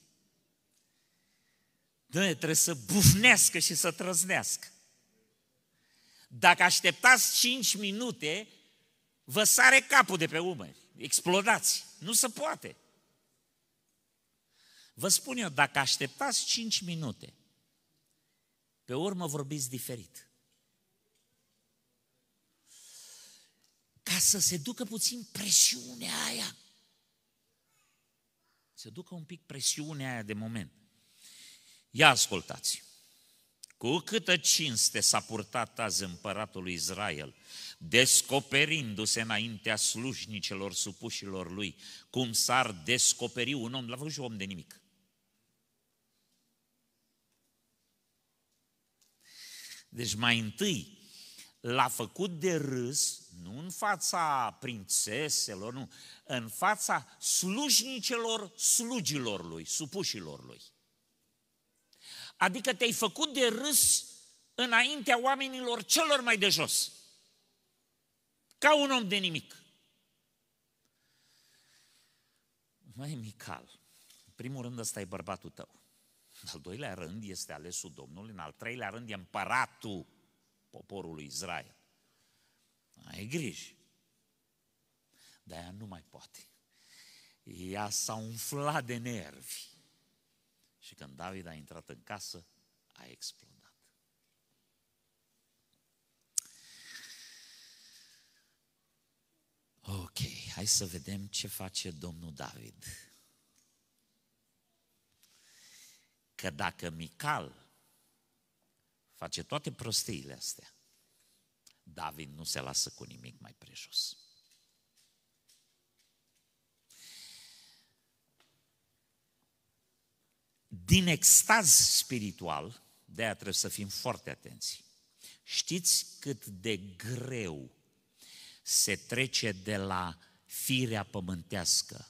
Doamne, trebuie să bufnească și să trăznească. Dacă așteptați 5 minute, vă sare capul de pe umări. Explodați. Nu se poate. Vă spun eu, dacă așteptați 5 minute, pe urmă vorbiți diferit. Ca să se ducă puțin presiunea aia. Se ducă un pic presiunea aia de moment. Ia ascultați. Cu câtă cinste s-a purtat azi împăratul lui Israel, descoperindu-se înaintea slujnicelor supușilor lui, cum s-ar descoperi un om, l-a făcut și om de nimic. Deci mai întâi l-a făcut de râs, nu în fața prințeselor, nu, în fața slujnicelor slugilor lui, supușilor lui. Adică te-ai făcut de râs înaintea oamenilor celor mai de jos. Ca un om de nimic. Mai Mical, în primul rând ăsta e bărbatul tău. În al doilea rând este alesul Domnului, în al treilea rând e împăratul poporului Israel. Ai grijă. Dar ea nu mai poate. Ea s-a umflat de nervi. Și când David a intrat în casă, a explodat. Ok, hai să vedem ce face domnul David. Că dacă Mical face toate prostiile astea, David nu se lasă cu nimic mai prejos. din extaz spiritual, de aia trebuie să fim foarte atenți. Știți cât de greu se trece de la firea pământească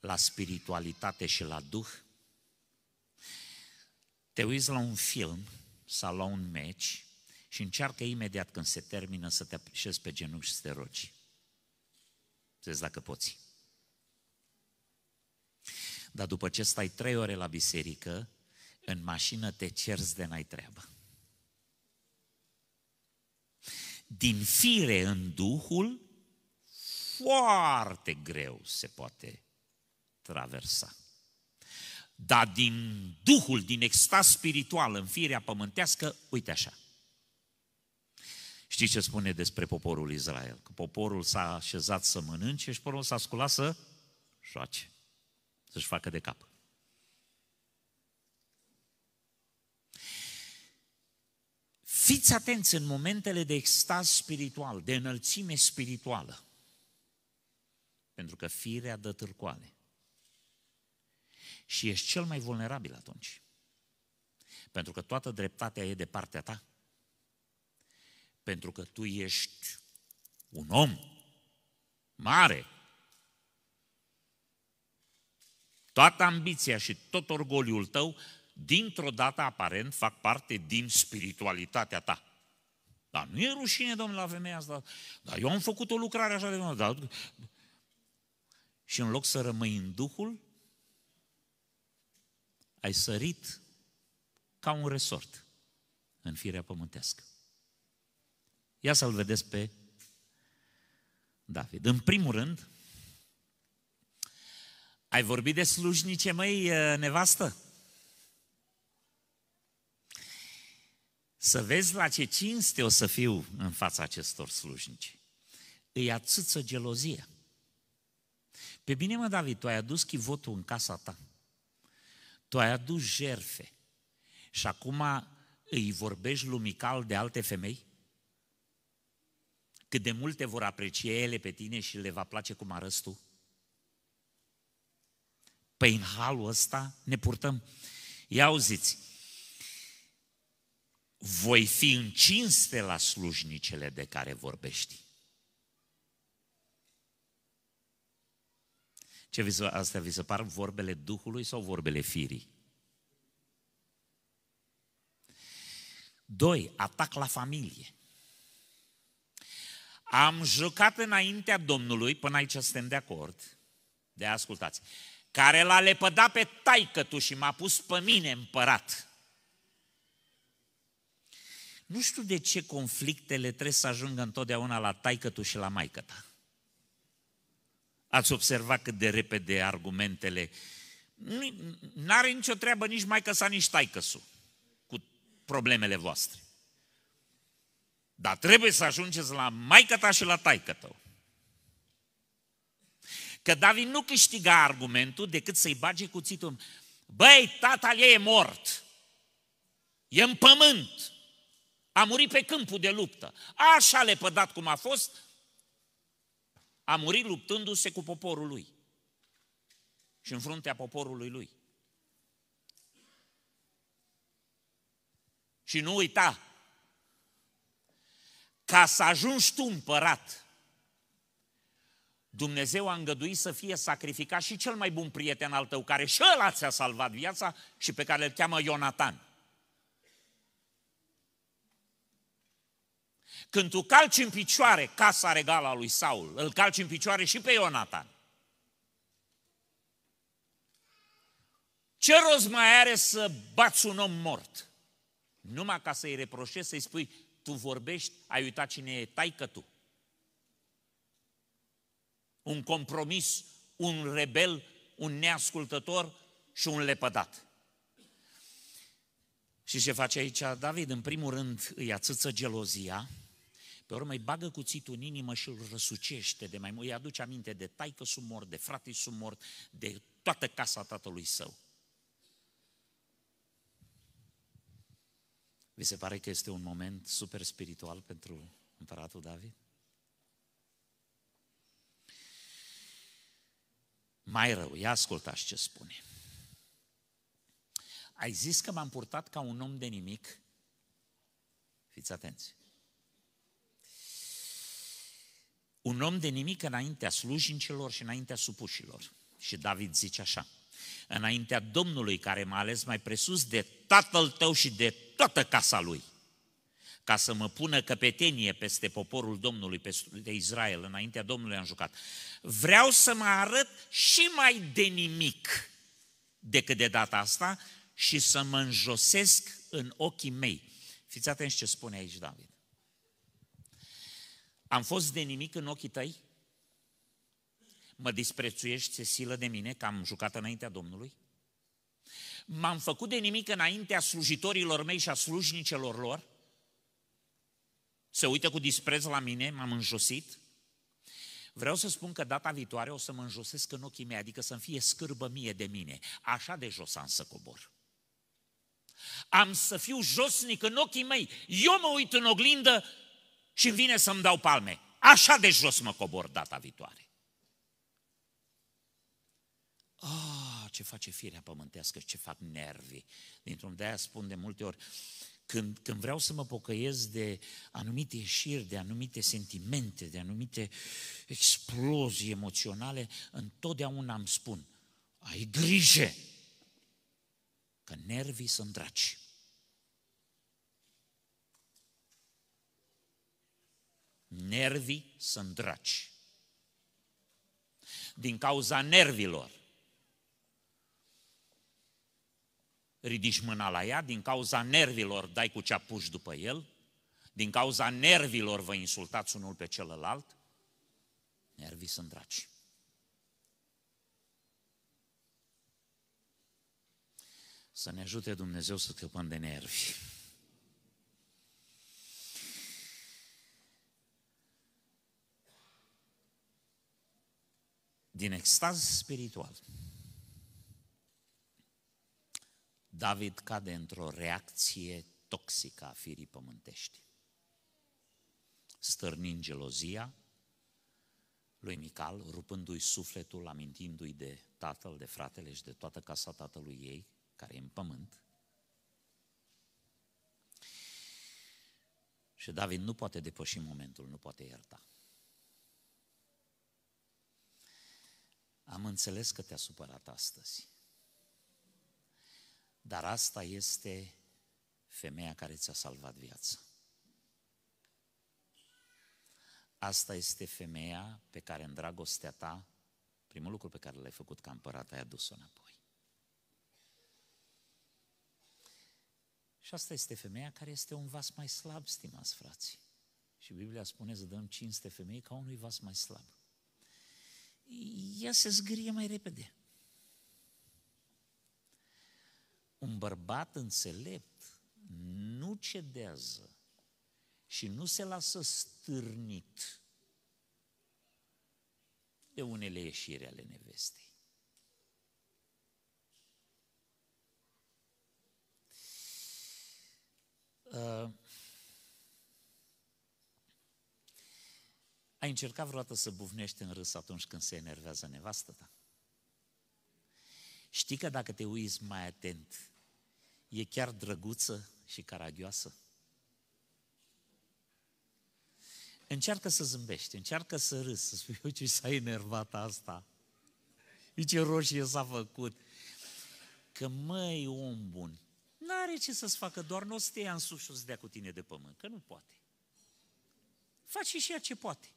la spiritualitate și la Duh? Te uiți la un film sau la un meci și încearcă imediat când se termină să te așezi pe genunchi și să te rogi. Să vezi dacă poți. Dar după ce stai trei ore la biserică, în mașină te cerzi de n-ai treabă. Din fire în Duhul, foarte greu se poate traversa. Dar din Duhul, din extaz spiritual în firea pământească, uite așa. Știți ce spune despre poporul Israel? Că poporul s-a așezat să mănânce și poporul s-a sculat să joace să-și facă de cap. Fiți atenți în momentele de extaz spiritual, de înălțime spirituală. Pentru că firea dă târcoale. Și ești cel mai vulnerabil atunci. Pentru că toată dreptatea e de partea ta. Pentru că tu ești un om mare, Toată ambiția și tot orgoliul tău, dintr-o dată aparent, fac parte din spiritualitatea ta. Dar nu e rușine, domnule, la femeia asta. Dar eu am făcut o lucrare așa de mult. Dar... Și în loc să rămâi în Duhul, ai sărit ca un resort în firea pământească. Ia să-l vedeți pe David. În primul rând, ai vorbit de slujnice, măi, nevastă? Să vezi la ce cinste o să fiu în fața acestor slujnici. Îi atâță gelozia. Pe bine, mă, David, tu ai adus chivotul în casa ta. Tu ai adus jerfe. Și acum îi vorbești lumical de alte femei? Cât de multe vor aprecia ele pe tine și le va place cum arăți tu? Păi în halul ăsta ne purtăm. Ia auziți, voi fi în cinste la slujnicele de care vorbești. Ce vi se, astea vi se par vorbele Duhului sau vorbele firii? Doi, atac la familie. Am jucat înaintea Domnului, până aici suntem de acord, de ascultați, care l-a lepădat pe taică tu și m-a pus pe mine împărat. Nu știu de ce conflictele trebuie să ajungă întotdeauna la taică tu și la maică ta. Ați observat cât de repede argumentele N-are nicio treabă nici maică sa, nici taică cu problemele voastre. Dar trebuie să ajungeți la maică ta și la taică tău. Că David nu câștiga argumentul decât să-i bage cuțitul. Băi, tatăl ei e mort. E în pământ. A murit pe câmpul de luptă. Așa le pădat cum a fost, a murit luptându-se cu poporul lui și în fruntea poporului lui. Și nu uita, ca să ajungi tu împărat, Dumnezeu a îngăduit să fie sacrificat și cel mai bun prieten al tău, care și ăla ți-a salvat viața și pe care îl cheamă Ionatan. Când tu calci în picioare casa regală a lui Saul, îl calci în picioare și pe Ionatan. Ce rost mai are să bați un om mort? Numai ca să-i reproșezi, să-i spui, tu vorbești, ai uitat cine e taică tu. Un compromis, un rebel, un neascultător și un lepădat. Și ce face aici David? În primul rând îi atâță gelozia, pe urmă îi bagă cuțitul în inimă și îl răsucește de mai mult. Îi aduce aminte de taică sunt mort, de frate sunt mort, de toată casa tatălui său. Vi se pare că este un moment super spiritual pentru împăratul David? Mai rău, ia ascultați ce spune. Ai zis că m-am purtat ca un om de nimic? Fiți atenți. Un om de nimic înaintea slujincelor și înaintea supușilor. Și David zice așa, înaintea Domnului care m-a ales mai presus de tatăl tău și de toată casa lui, ca să mă pună căpetenie peste poporul Domnului, peste Israel, înaintea Domnului am jucat. Vreau să mă arăt și mai de nimic decât de data asta și să mă înjosesc în ochii mei. Fiți atenți ce spune aici David. Am fost de nimic în ochii tăi? Mă disprețuiești, se silă de mine că am jucat înaintea Domnului? M-am făcut de nimic înaintea slujitorilor mei și a slujnicelor lor? Se uită cu dispreț la mine, m-am înjosit? Vreau să spun că data viitoare o să mă înjosesc în ochii mei, adică să-mi fie scârbă mie de mine. Așa de jos am să cobor. Am să fiu josnic în ochii mei. Eu mă uit în oglindă și vine să-mi dau palme. Așa de jos mă cobor data viitoare. Ah, ce face firea pământească și ce fac nervii. Dintr-un de aia spun de multe ori, când, când vreau să mă pocăiesc de anumite ieșiri, de anumite sentimente, de anumite explozii emoționale, întotdeauna îmi spun, ai grijă, că nervii sunt draci. Nervii sunt draci. Din cauza nervilor. ridici mâna la ea, din cauza nervilor dai cu cea puși după el, din cauza nervilor vă insultați unul pe celălalt, nervii sunt dragi. Să ne ajute Dumnezeu să scăpăm de nervi. Din extaz spiritual, David cade într-o reacție toxică a firii pământești, stârnind gelozia lui Mical, rupându-i sufletul, amintindu-i de tatăl, de fratele și de toată casa tatălui ei, care e în pământ. Și David nu poate depăși momentul, nu poate ierta. Am înțeles că te-a supărat astăzi. Dar asta este femeia care ți-a salvat viața. Asta este femeia pe care în dragostea ta, primul lucru pe care l-ai făcut ca împărat, ai adus-o înapoi. Și asta este femeia care este un vas mai slab, stimați frații. Și Biblia spune să dăm cinste femei ca unui vas mai slab. Ea se zgârie mai repede. Un bărbat înțelept nu cedează și nu se lasă stârnit de unele ieșiri ale nevestei. Uh, ai încercat vreodată să bufnești în râs atunci când se enervează nevastă ta? Știi că dacă te uiți mai atent, e chiar drăguță și caragioasă? Încearcă să zâmbești, încearcă să râzi, să spui, ce s-a enervat asta. Ce roșie s-a făcut. Că măi, om bun, N-are ce să-ți facă, doar nu o să te ia în sus și o să dea cu tine de pământ, că nu poate. Face și ea ce poate.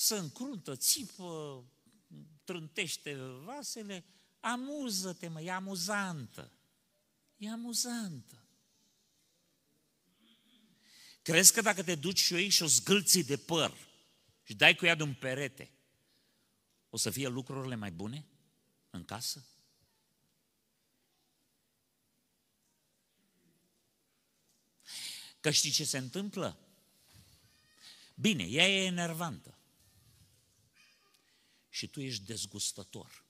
Să încruntă, țipă, trântește vasele, amuză-te, mă, e amuzantă. E amuzantă. Crezi că dacă te duci și o iei și o zgâlții de păr și dai cu ea de un perete, o să fie lucrurile mai bune în casă? Că știi ce se întâmplă? Bine, ea e enervantă. Și tu ești dezgustător.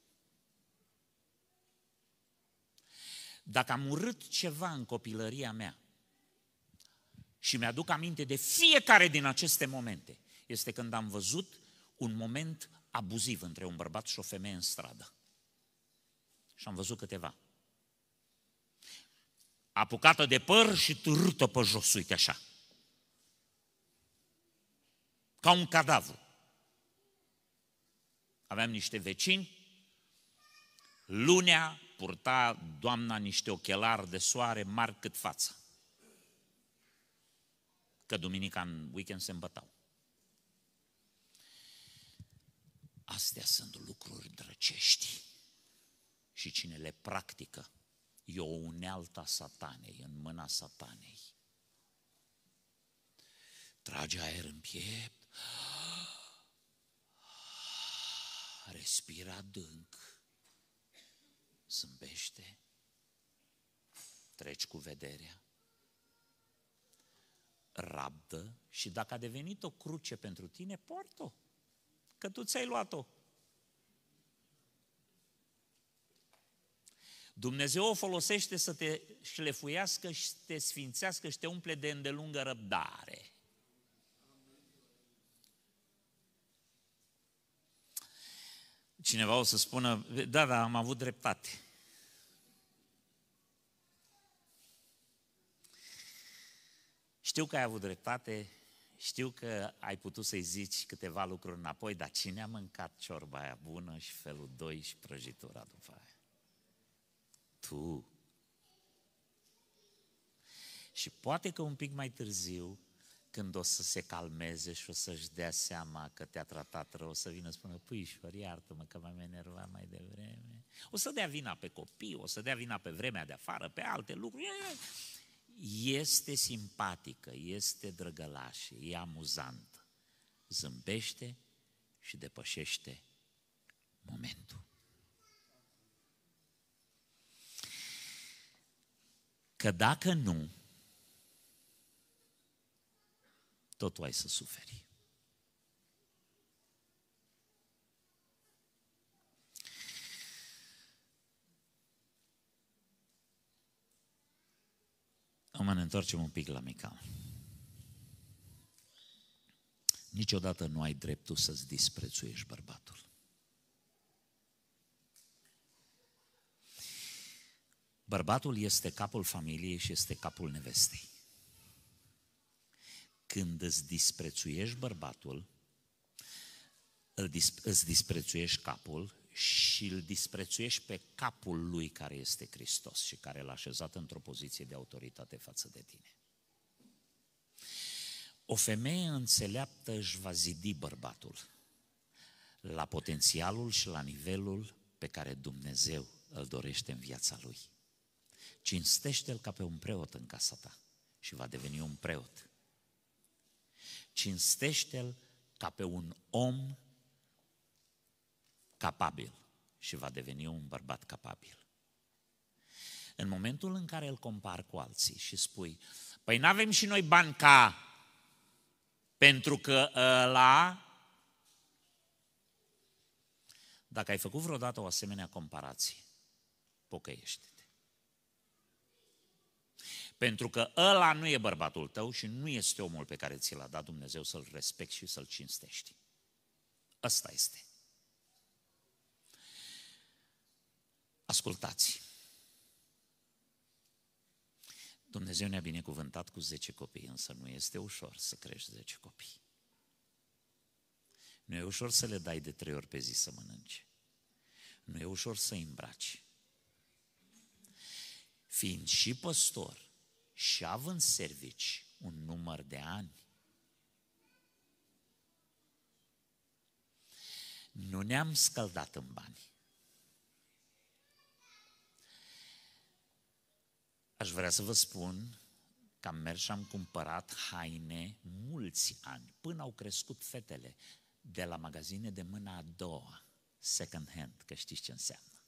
Dacă am urât ceva în copilăria mea și mi-aduc aminte de fiecare din aceste momente, este când am văzut un moment abuziv între un bărbat și o femeie în stradă. Și am văzut câteva apucată de păr și târâtă pe jos, uite așa. Ca un cadavru. Aveam niște vecini, lunea purta doamna niște ochelari de soare mari cât față. Că duminica în weekend se îmbătau. Astea sunt lucruri drăcești și cine le practică e o unealtă a satanei, în mâna satanei. Trage aer în piept, respira adânc, zâmbește, treci cu vederea, rabdă și dacă a devenit o cruce pentru tine, poartă-o, că tu ți-ai luat-o. Dumnezeu o folosește să te șlefuiască și să te sfințească și te umple de îndelungă răbdare. Cineva o să spună, da, da, am avut dreptate. Știu că ai avut dreptate, știu că ai putut să-i zici câteva lucruri înapoi, dar cine a mâncat ciorba aia bună și felul 2 și prăjitura după aia? tu. Și poate că un pic mai târziu când o să se calmeze și o să-și dea seama că te-a tratat rău, o să vină să spună, puișor, iartă-mă că m-am enervat mai devreme. O să dea vina pe copii, o să dea vina pe vremea de afară, pe alte lucruri. Este simpatică, este drăgălașă, e amuzantă. Zâmbește și depășește momentul. Că dacă nu, tot tu ai să suferi. Acum ne întoarcem un pic la Mica. Niciodată nu ai dreptul să-ți disprețuiești bărbatul. Bărbatul este capul familiei și este capul nevestei. Când îți disprețuiești bărbatul, îți disprețuiești capul și îl disprețuiești pe capul lui care este Hristos și care l-a așezat într-o poziție de autoritate față de tine. O femeie înțeleaptă își va zidi bărbatul la potențialul și la nivelul pe care Dumnezeu îl dorește în viața lui. Cinstește-l ca pe un preot în casa ta și va deveni un preot. Cinstește-l ca pe un om capabil și va deveni un bărbat capabil. În momentul în care îl compar cu alții și spui, păi nu avem și noi bani ca pentru că ăla dacă ai făcut vreodată o asemenea comparație, pocăiește-te. Pentru că ăla nu e bărbatul tău și nu este omul pe care ți l-a dat Dumnezeu să-l respecti și să-l cinstești. Ăsta este. Ascultați. Dumnezeu ne-a binecuvântat cu 10 copii, însă nu este ușor să crești 10 copii. Nu e ușor să le dai de trei ori pe zi să mănânce. Nu e ușor să îi îmbraci. Fiind și păstor și având servici un număr de ani, nu ne-am scăldat în bani. Aș vrea să vă spun că am mers și am cumpărat haine mulți ani, până au crescut fetele, de la magazine de mâna a doua, second hand, că știți ce înseamnă.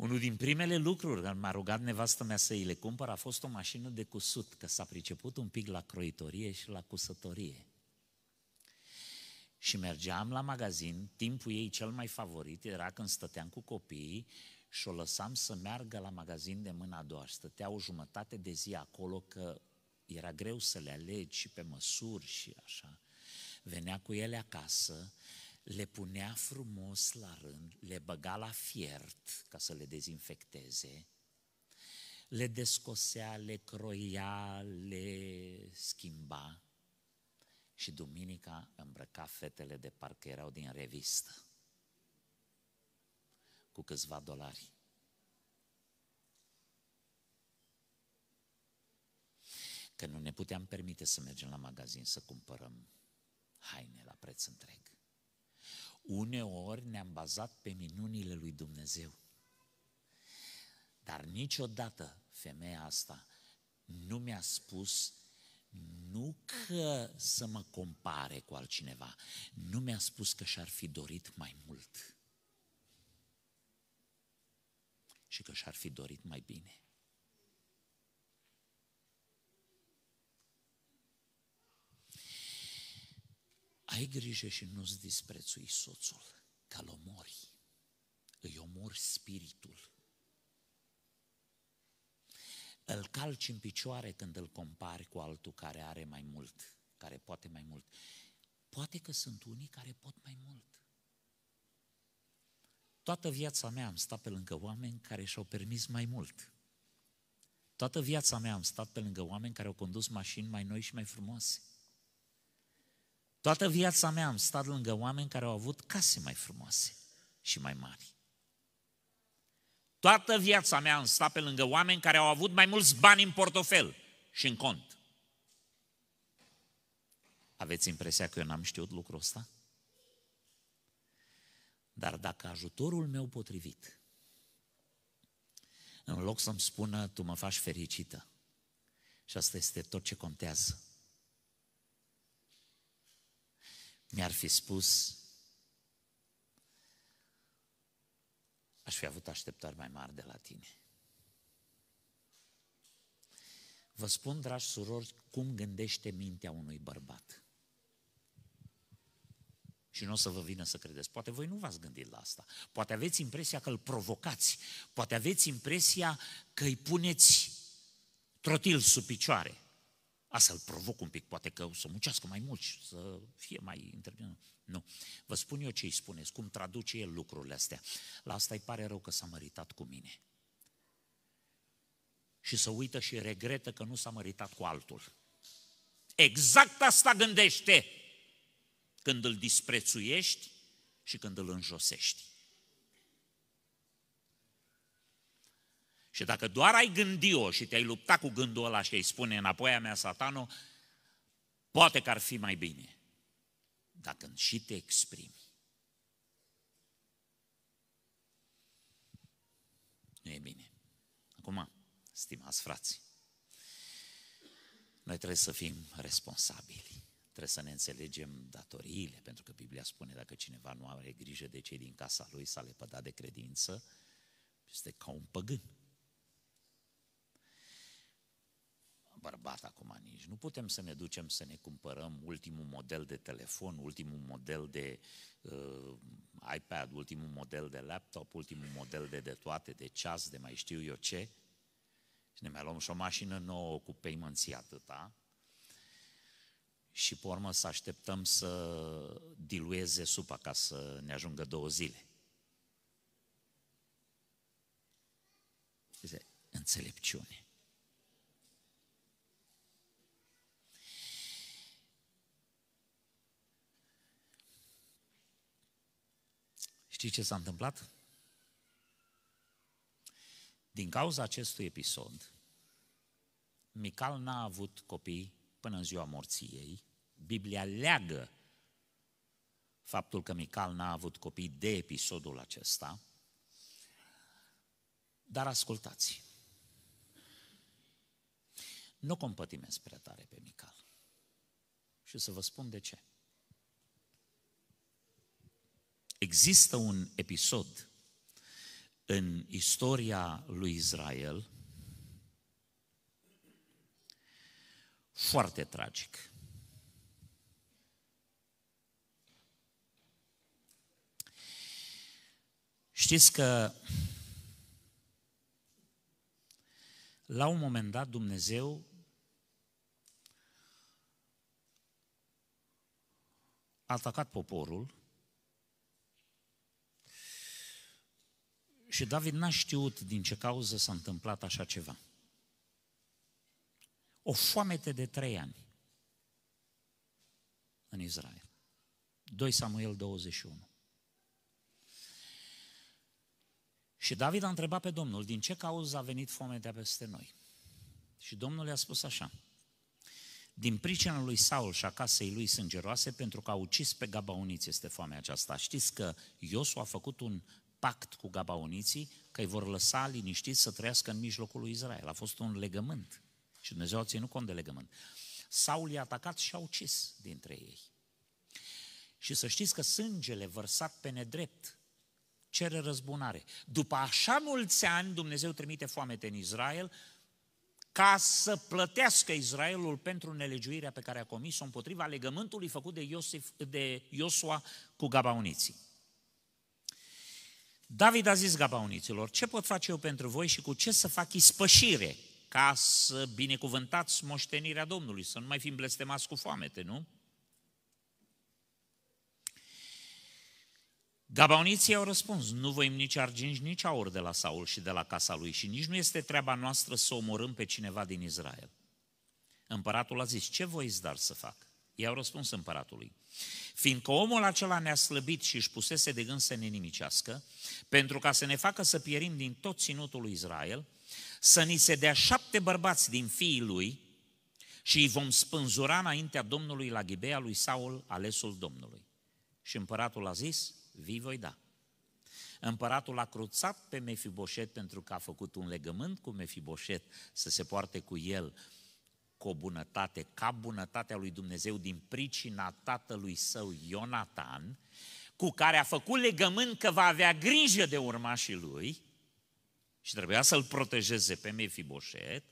Unul din primele lucruri care m-a rugat nevastă mea să îi le cumpăr a fost o mașină de cusut, că s-a priceput un pic la croitorie și la cusătorie. Și mergeam la magazin, timpul ei cel mai favorit era când stăteam cu copiii și o lăsam să meargă la magazin de mâna a doua. Stătea o jumătate de zi acolo că era greu să le alegi și pe măsuri și așa. Venea cu ele acasă, le punea frumos la rând, le băga la fiert ca să le dezinfecteze, le descosea, le croia, le schimba și duminica îmbrăca fetele de parcă erau din revistă cu câțiva dolari. Că nu ne puteam permite să mergem la magazin să cumpărăm haine la preț întreg. Uneori ne-am bazat pe minunile lui Dumnezeu. Dar niciodată femeia asta nu mi-a spus nu că să mă compare cu altcineva, nu mi-a spus că și-ar fi dorit mai mult și că și-ar fi dorit mai bine. Ai grijă și nu-ți disprețui soțul, că-l omori, îi omori spiritul. Îl calci în picioare când îl compari cu altul care are mai mult, care poate mai mult. Poate că sunt unii care pot mai mult. Toată viața mea am stat pe lângă oameni care și-au permis mai mult. Toată viața mea am stat pe lângă oameni care au condus mașini mai noi și mai frumoase. Toată viața mea am stat lângă oameni care au avut case mai frumoase și mai mari. Toată viața mea am stat pe lângă oameni care au avut mai mulți bani în portofel și în cont. Aveți impresia că eu n-am știut lucrul ăsta? Dar dacă ajutorul meu potrivit, în loc să-mi spună, tu mă faci fericită, și asta este tot ce contează, mi-ar fi spus, aș fi avut așteptări mai mari de la tine. Vă spun, dragi surori, cum gândește mintea unui bărbat. Și nu o să vă vină să credeți. Poate voi nu v-ați gândit la asta. Poate aveți impresia că îl provocați. Poate aveți impresia că îi puneți trotil sub picioare. Asta îl provoc un pic, poate că o să muncească mai mult și să fie mai intervenit. Nu. Vă spun eu ce îi spuneți, cum traduce el lucrurile astea. La asta îi pare rău că s-a măritat cu mine. Și să uită și regretă că nu s-a măritat cu altul. Exact asta gândește când îl disprețuiești și când îl înjosești. Și dacă doar ai gândi-o și te-ai luptat cu gândul ăla și ai spune înapoi a mea satanul, poate că ar fi mai bine. Dacă și te exprimi. Nu e bine. Acum, stimați frați, noi trebuie să fim responsabili. Trebuie să ne înțelegem datoriile, pentru că Biblia spune dacă cineva nu are grijă de cei din casa lui, s-a lepădat de credință, este ca un păgân. Bărbat acum nici. Nu putem să ne ducem să ne cumpărăm ultimul model de telefon, ultimul model de uh, iPad, ultimul model de laptop, ultimul model de de toate, de ceas, de mai știu eu ce. Și ne mai luăm și o mașină nouă cu paymenții atâta. Și pe urmă să așteptăm să dilueze supa ca să ne ajungă două zile. Este înțelepciune. Știți ce s-a întâmplat? Din cauza acestui episod, Mical n-a avut copii până în ziua morții ei. Biblia leagă faptul că Mical n-a avut copii de episodul acesta. Dar ascultați, nu compătimesc prea tare pe Mical. Și să vă spun de ce. Există un episod în istoria lui Israel foarte tragic. Știți că la un moment dat Dumnezeu a atacat poporul Și David n-a știut din ce cauză s-a întâmplat așa ceva. O foamete de trei ani în Israel. 2 Samuel 21. Și David a întrebat pe Domnul, din ce cauză a venit foametea peste noi? Și Domnul i-a spus așa, din pricina lui Saul și a casei lui sângeroase, pentru că a ucis pe Gabauniți este foamea aceasta. Știți că Iosu a făcut un pact cu gabaoniții că îi vor lăsa liniștiți să trăiască în mijlocul lui Israel. A fost un legământ și Dumnezeu a ținut cont de legământ. Saul i-a atacat și a ucis dintre ei. Și să știți că sângele vărsat pe nedrept cere răzbunare. După așa mulți ani, Dumnezeu trimite foamete în Israel ca să plătească Israelul pentru nelegiuirea pe care a comis-o împotriva legământului făcut de, Iosif, de Iosua cu gabauniții. David a zis gabauniților, ce pot face eu pentru voi și cu ce să fac ispășire ca să binecuvântați moștenirea Domnului, să nu mai fim blestemați cu foamete, nu? Gabauniții au răspuns, nu voim nici arginci, nici aur de la Saul și de la casa lui și nici nu este treaba noastră să omorâm pe cineva din Israel. Împăratul a zis, ce voiți dar să fac? I-au răspuns împăratului, fiindcă omul acela ne-a slăbit și își pusese de gând să ne nimicească, pentru ca să ne facă să pierim din tot ținutul lui Israel, să ni se dea șapte bărbați din fiii lui, și îi vom spânzura înaintea Domnului la Ghibea lui Saul, alesul Domnului. Și împăratul a zis, vii voi da. Împăratul a cruțat pe Mefiboșet pentru că a făcut un legământ cu Mefiboșet să se poarte cu el cu o bunătate, ca bunătatea lui Dumnezeu din pricina tatălui său Ionatan, cu care a făcut legământ că va avea grijă de urmașii lui și trebuia să-l protejeze pe Mefiboșet,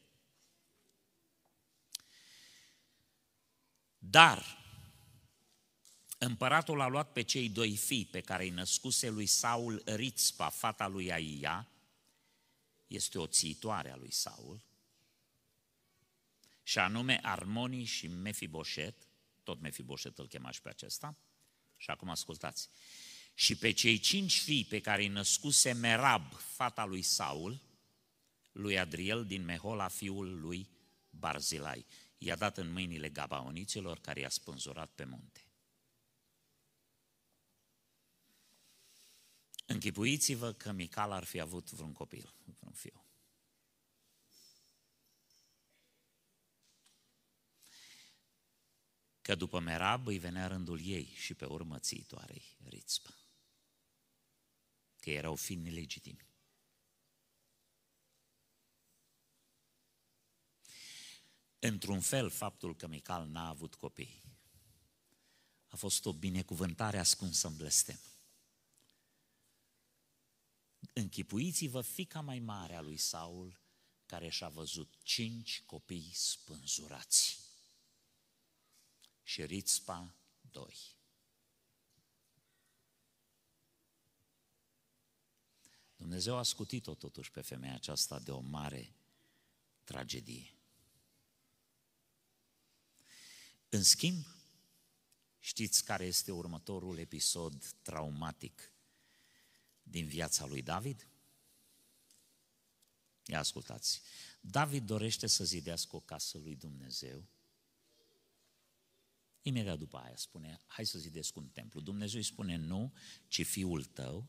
dar împăratul a luat pe cei doi fii pe care îi născuse lui Saul Rițpa, fata lui Aia, este o țitoare a lui Saul, și anume Armonii și Mefiboset, tot Mefiboset îl chema și pe acesta, și acum ascultați, și pe cei cinci fii pe care îi născuse Merab, fata lui Saul, lui Adriel din Mehola, fiul lui Barzilai. I-a dat în mâinile gabaoniților care i-a spânzurat pe munte. Închipuiți-vă că Mical ar fi avut vreun copil, vreun fiu. Că după Merab îi venea rândul ei și pe urmă țitoarei Rițpă. Că erau fi nelegitimi. Într-un fel, faptul că Mical n-a avut copii a fost o binecuvântare ascunsă în blestem. Închipuiți-vă fica mai mare a lui Saul, care și-a văzut cinci copii spânzurați. Și Rițpa doi. Dumnezeu a scutit-o totuși pe femeia aceasta de o mare tragedie. În schimb, știți care este următorul episod traumatic din viața lui David? Ia ascultați. David dorește să zidească o casă lui Dumnezeu. Imediat după aia spune, hai să zidesc un templu. Dumnezeu îi spune, nu, ci fiul tău.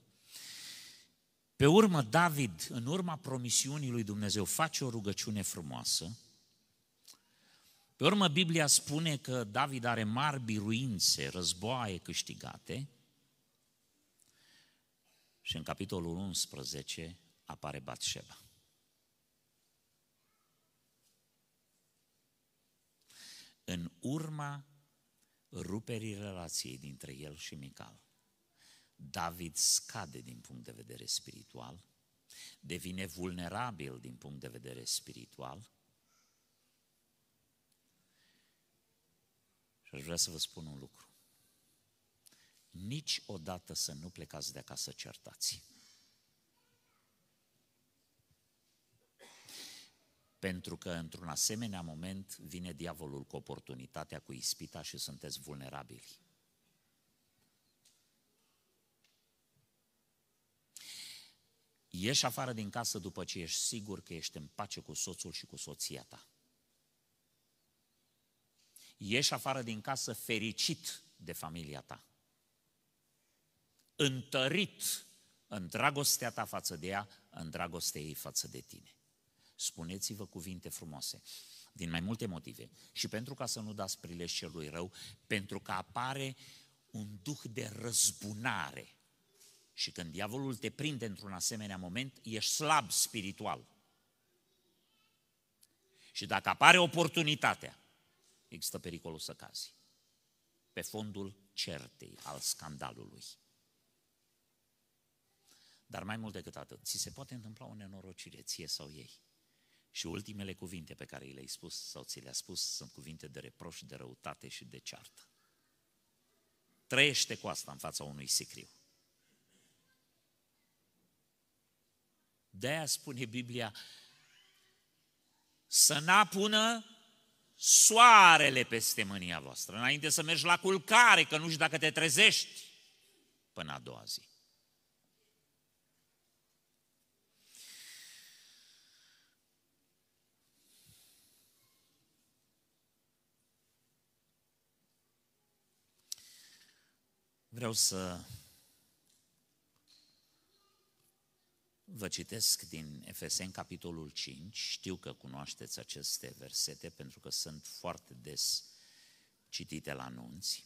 Pe urmă, David, în urma promisiunii lui Dumnezeu, face o rugăciune frumoasă. Pe urmă, Biblia spune că David are mari biruințe, războaie câștigate. Și în capitolul 11 apare Batșeba. În urma ruperii relației dintre el și Mical, David scade din punct de vedere spiritual, devine vulnerabil din punct de vedere spiritual. Și aș vrea să vă spun un lucru. Niciodată să nu plecați de acasă certați. Pentru că într-un asemenea moment vine diavolul cu oportunitatea, cu ispita și sunteți vulnerabili. Ieși afară din casă după ce ești sigur că ești în pace cu soțul și cu soția ta. Ieși afară din casă fericit de familia ta întărit în dragostea ta față de ea, în dragostea ei față de tine. Spuneți-vă cuvinte frumoase, din mai multe motive. Și pentru ca să nu dați prilej celui rău, pentru că apare un duh de răzbunare. Și când diavolul te prinde într-un asemenea moment, ești slab spiritual. Și dacă apare oportunitatea, există pericolul să cazi. Pe fondul certei, al scandalului. Dar mai mult decât atât, ți se poate întâmpla o nenorocire, ție sau ei. Și ultimele cuvinte pe care le-ai spus sau ți le-a spus sunt cuvinte de reproș, de răutate și de ceartă. Trăiește cu asta în fața unui sicriu. De-aia spune Biblia să n-apună soarele peste mânia voastră, înainte să mergi la culcare, că nu știu dacă te trezești până a doua zi. Vreau să vă citesc din Efeseni, capitolul 5. Știu că cunoașteți aceste versete pentru că sunt foarte des citite la anunți.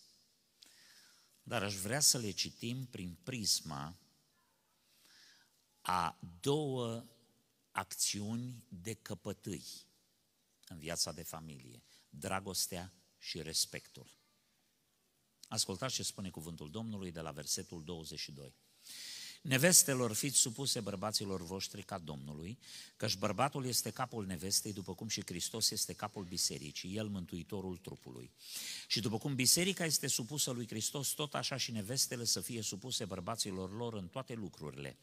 Dar aș vrea să le citim prin prisma a două acțiuni de căpătâi în viața de familie, dragostea și respectul. Ascultați ce spune cuvântul Domnului de la versetul 22. Nevestelor, fiți supuse bărbaților voștri ca Domnului, căci bărbatul este capul nevestei, după cum și Hristos este capul bisericii, el mântuitorul trupului. Și după cum biserica este supusă lui Hristos, tot așa și nevestele să fie supuse bărbaților lor în toate lucrurile.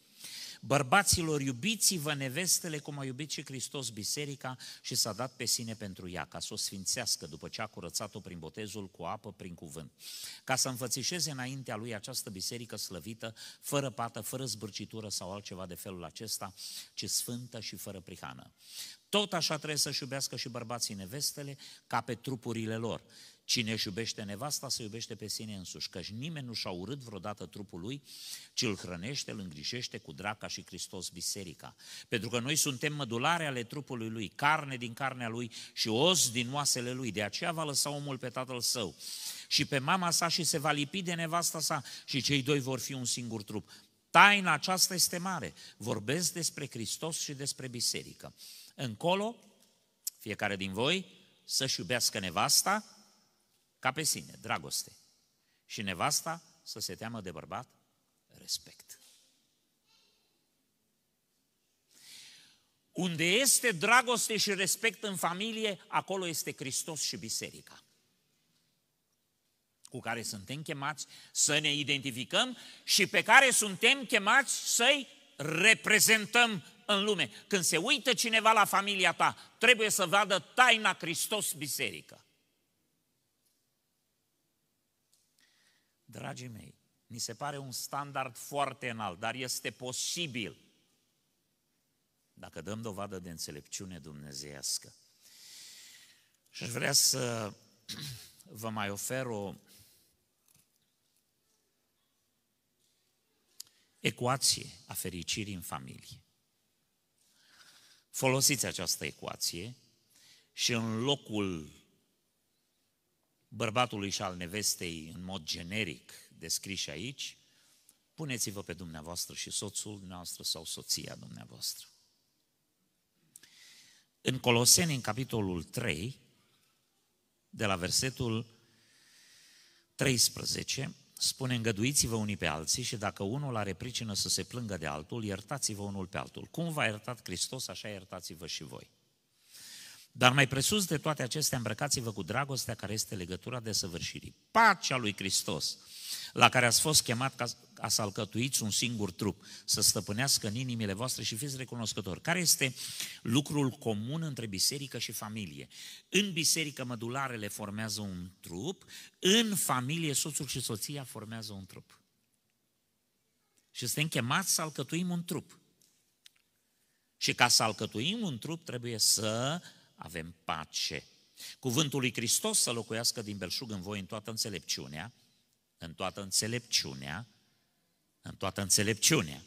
Bărbaților, iubiți-vă nevestele cum a iubit și Hristos biserica și s-a dat pe sine pentru ea, ca să o sfințească după ce a curățat-o prin botezul cu apă, prin cuvânt, ca să înfățișeze înaintea lui această biserică slăvită, fără pată, fără zbârcitură sau altceva de felul acesta, ci sfântă și fără prihană. Tot așa trebuie să-și iubească și bărbații nevestele ca pe trupurile lor. Cine își iubește nevasta, se iubește pe sine însuși, căci nimeni nu și-a urât vreodată trupul lui, ci îl hrănește, îl îngrijește cu draca și Hristos biserica. Pentru că noi suntem mădulare ale trupului lui, carne din carnea lui și os din oasele lui. De aceea va lăsa omul pe tatăl său și pe mama sa și se va lipi de nevasta sa și cei doi vor fi un singur trup. Taina aceasta este mare. Vorbesc despre Hristos și despre biserică. Încolo, fiecare din voi să-și iubească nevasta, ca pe sine, dragoste. Și nevasta să se teamă de bărbat, respect. Unde este dragoste și respect în familie, acolo este Hristos și biserica cu care suntem chemați să ne identificăm și pe care suntem chemați să-i reprezentăm în lume. Când se uită cineva la familia ta, trebuie să vadă taina Hristos biserică. Dragii mei, ni se pare un standard foarte înalt, dar este posibil dacă dăm dovadă de înțelepciune dumnezeiască. Și aș vrea să vă mai ofer o ecuație a fericirii în familie. Folosiți această ecuație și în locul bărbatului și al nevestei în mod generic descriși aici, puneți-vă pe dumneavoastră și soțul dumneavoastră sau soția dumneavoastră. În Coloseni, în capitolul 3, de la versetul 13, spune îngăduiți-vă unii pe alții și dacă unul are pricină să se plângă de altul, iertați-vă unul pe altul. Cum v-a iertat Hristos, așa iertați-vă și voi. Dar mai presus de toate acestea, îmbrăcați-vă cu dragostea care este legătura de săvârșirii. Pacea lui Hristos, la care ați fost chemat ca, ca să alcătuiți un singur trup, să stăpânească în inimile voastre și fiți recunoscători. Care este lucrul comun între biserică și familie? În biserică mădularele formează un trup, în familie soțul și soția formează un trup. Și suntem chemați să alcătuim un trup. Și ca să alcătuim un trup trebuie să avem pace. Cuvântul lui Hristos să locuiască din belșug în voi în toată înțelepciunea, în toată înțelepciunea, în toată înțelepciunea.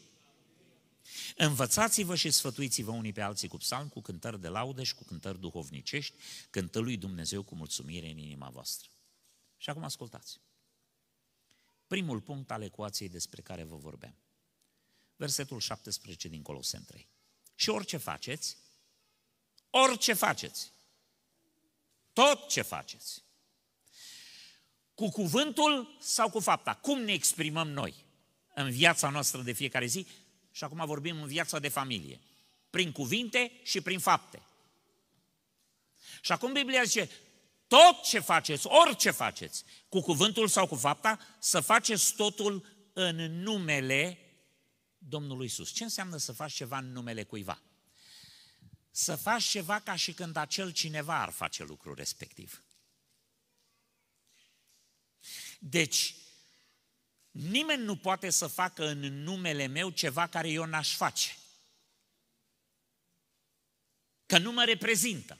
Învățați-vă și sfătuiți-vă unii pe alții cu psalm, cu cântări de laudă și cu cântări duhovnicești, cântă lui Dumnezeu cu mulțumire în inima voastră. Și acum ascultați. Primul punct al ecuației despre care vă vorbeam. Versetul 17 din Colosen 3. Și orice faceți, Orice faceți. Tot ce faceți. Cu cuvântul sau cu fapta. Cum ne exprimăm noi în viața noastră de fiecare zi? Și acum vorbim în viața de familie. Prin cuvinte și prin fapte. Și acum Biblia zice, tot ce faceți, orice faceți, cu cuvântul sau cu fapta, să faceți totul în numele Domnului Isus. Ce înseamnă să faci ceva în numele cuiva? Să faci ceva ca și când acel cineva ar face lucrul respectiv. Deci, nimeni nu poate să facă în numele meu ceva care eu n-aș face. Că nu mă reprezintă.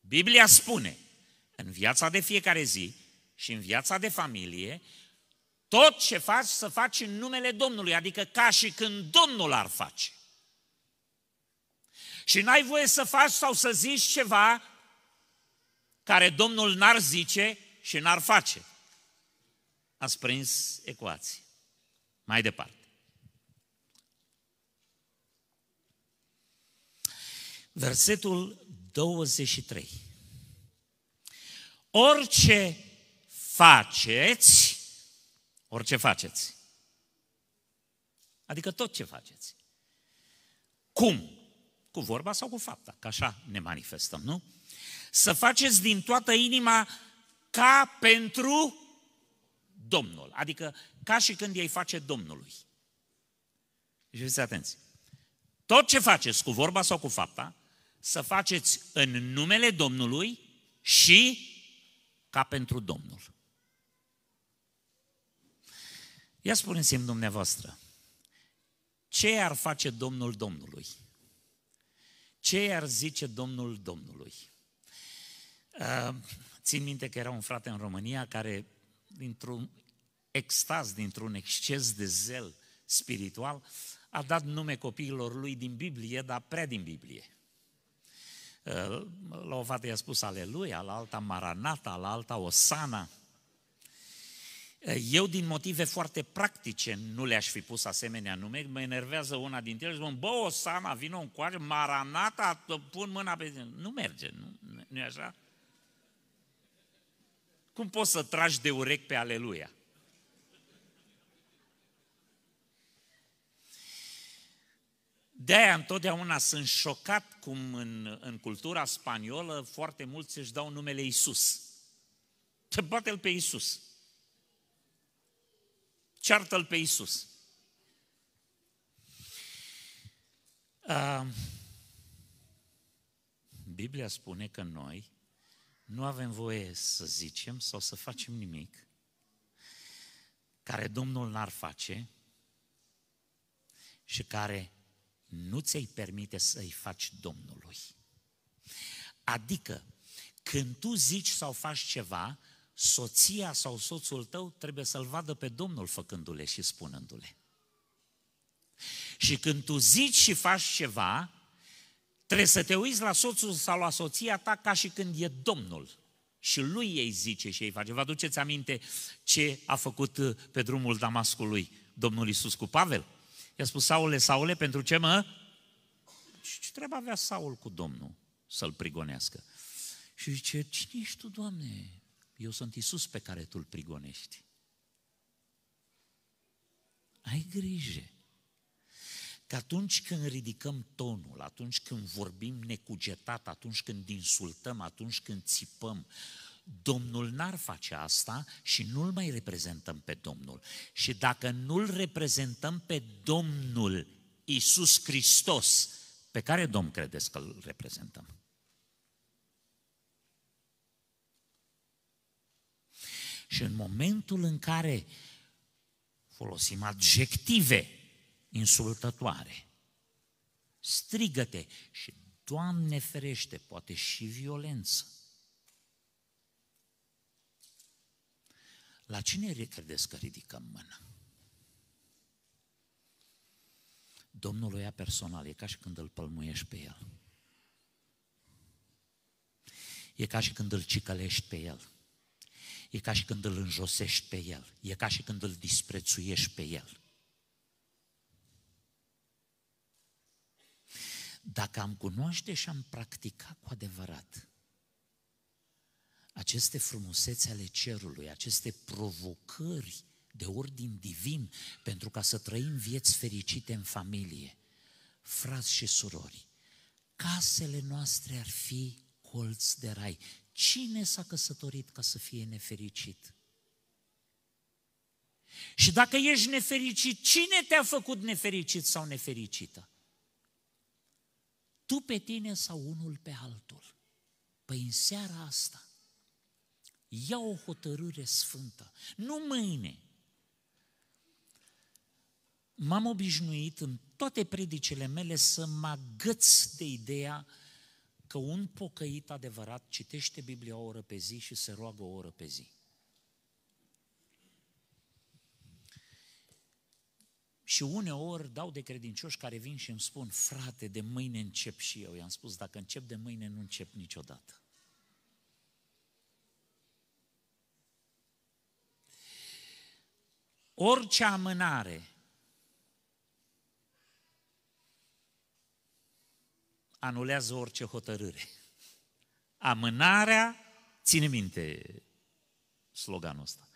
Biblia spune, în viața de fiecare zi și în viața de familie, Tot ce faci să faci în numele Domnului, adică ca și când Domnul ar face. Și n-ai voie să faci sau să zici ceva care Domnul n-ar zice și n-ar face. Ați prins ecuații. Mai departe. Versetul 23. Orice faceți, orice faceți, adică tot ce faceți, cum? Cu vorba sau cu fapta? Că așa ne manifestăm, nu? Să faceți din toată inima ca pentru Domnul. Adică ca și când ei face Domnului. Și fiți atenți. Tot ce faceți, cu vorba sau cu fapta, să faceți în numele Domnului și ca pentru Domnul. Ia spuneți-mi dumneavoastră, ce ar face Domnul Domnului? Ce ar zice Domnul Domnului? Uh, țin minte că era un frate în România care, dintr-un extaz, dintr-un exces de zel spiritual, a dat nume copiilor lui din Biblie, dar prea din Biblie. Uh, la o fată i-a spus Aleluia, la alta Maranata, la alta Osana. Uh, eu, din motive foarte practice, nu le-aș fi pus asemenea nume, mă enervează una dintre ele și spun, bă, Osana, vină în coare, Maranata, pun mâna pe... Nu merge, nu, nu e așa? Cum poți să tragi de urechi pe Aleluia? De-aia întotdeauna sunt șocat cum în, în cultura spaniolă foarte mulți își dau numele Isus. Ce bate-l pe Isus. Ceartă-l pe Isus. Uh, Biblia spune că noi nu avem voie să zicem sau să facem nimic care Domnul n-ar face și care nu ți-ai permite să-i faci Domnului. Adică, când tu zici sau faci ceva, soția sau soțul tău trebuie să-l vadă pe Domnul făcându-le și spunându-le. Și când tu zici și faci ceva, trebuie să te uiți la soțul sau la soția ta ca și când e Domnul. Și lui ei zice și ei face. Vă aduceți aminte ce a făcut pe drumul Damascului Domnul Isus cu Pavel? I-a spus, Saule, Saule, pentru ce mă? Și ce treabă avea Saul cu Domnul să-l prigonească? Și zice, cine ești tu, Doamne? Eu sunt Isus pe care tu îl prigonești. Ai grijă că atunci când ridicăm tonul, atunci când vorbim necugetat, atunci când insultăm, atunci când țipăm, Domnul n-ar face asta și nu-L mai reprezentăm pe Domnul. Și dacă nu-L reprezentăm pe Domnul Isus Hristos, pe care Domn credeți că îl reprezentăm? Și în momentul în care folosim adjective insultătoare, strigăte și, Doamne ferește, poate și violență, La cine credeți că ridicăm mâna? Domnul o ia personal, e ca și când îl pălmuiești pe el. E ca și când îl cicălești pe el. E ca și când îl înjosești pe el. E ca și când îl disprețuiești pe el. Dacă am cunoaște și am practicat cu adevărat aceste frumusețe ale cerului, aceste provocări de ordin divin pentru ca să trăim vieți fericite în familie. Frați și surori, casele noastre ar fi colț de rai. Cine s-a căsătorit ca să fie nefericit? Și dacă ești nefericit, cine te-a făcut nefericit sau nefericită? Tu pe tine sau unul pe altul? Păi în seara asta, ia o hotărâre sfântă. Nu mâine. M-am obișnuit în toate predicele mele să mă agăț de ideea că un pocăit adevărat citește Biblia o oră pe zi și se roagă o oră pe zi. Și uneori dau de credincioși care vin și îmi spun, frate, de mâine încep și eu. I-am spus, dacă încep de mâine, nu încep niciodată. Orice amânare anulează orice hotărâre. Amânarea, ține minte sloganul ăsta,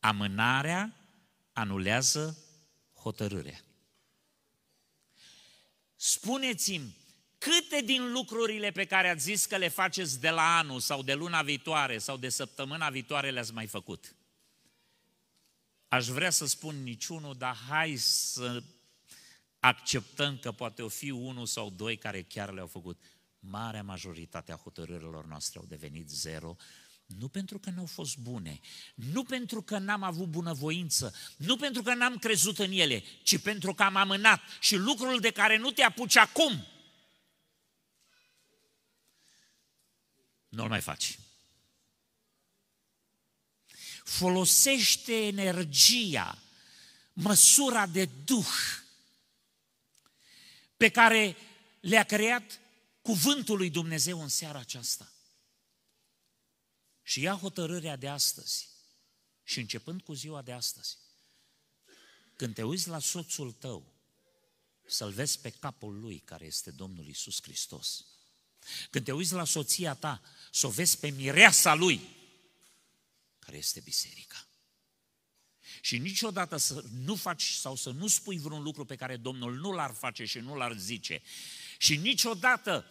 amânarea anulează hotărârea. Spuneți-mi, câte din lucrurile pe care ați zis că le faceți de la anul sau de luna viitoare sau de săptămâna viitoare le-ați mai făcut? Aș vrea să spun niciunul, dar hai să acceptăm că poate o fi unul sau doi care chiar le-au făcut. Marea majoritate a hotărârilor noastre au devenit zero, nu pentru că n-au fost bune, nu pentru că n-am avut bunăvoință, nu pentru că n-am crezut în ele, ci pentru că am amânat și lucrul de care nu te apuci acum, nu-l mai faci. Folosește energia, măsura de duh pe care le-a creat cuvântul lui Dumnezeu în seara aceasta. Și ia hotărârea de astăzi. Și începând cu ziua de astăzi, când te uiți la soțul tău, să-l vezi pe capul lui, care este Domnul Isus Hristos. Când te uiți la soția ta, să o vezi pe mireasa lui, care este biserica. Și niciodată să nu faci sau să nu spui vreun lucru pe care Domnul nu l-ar face și nu l-ar zice. Și niciodată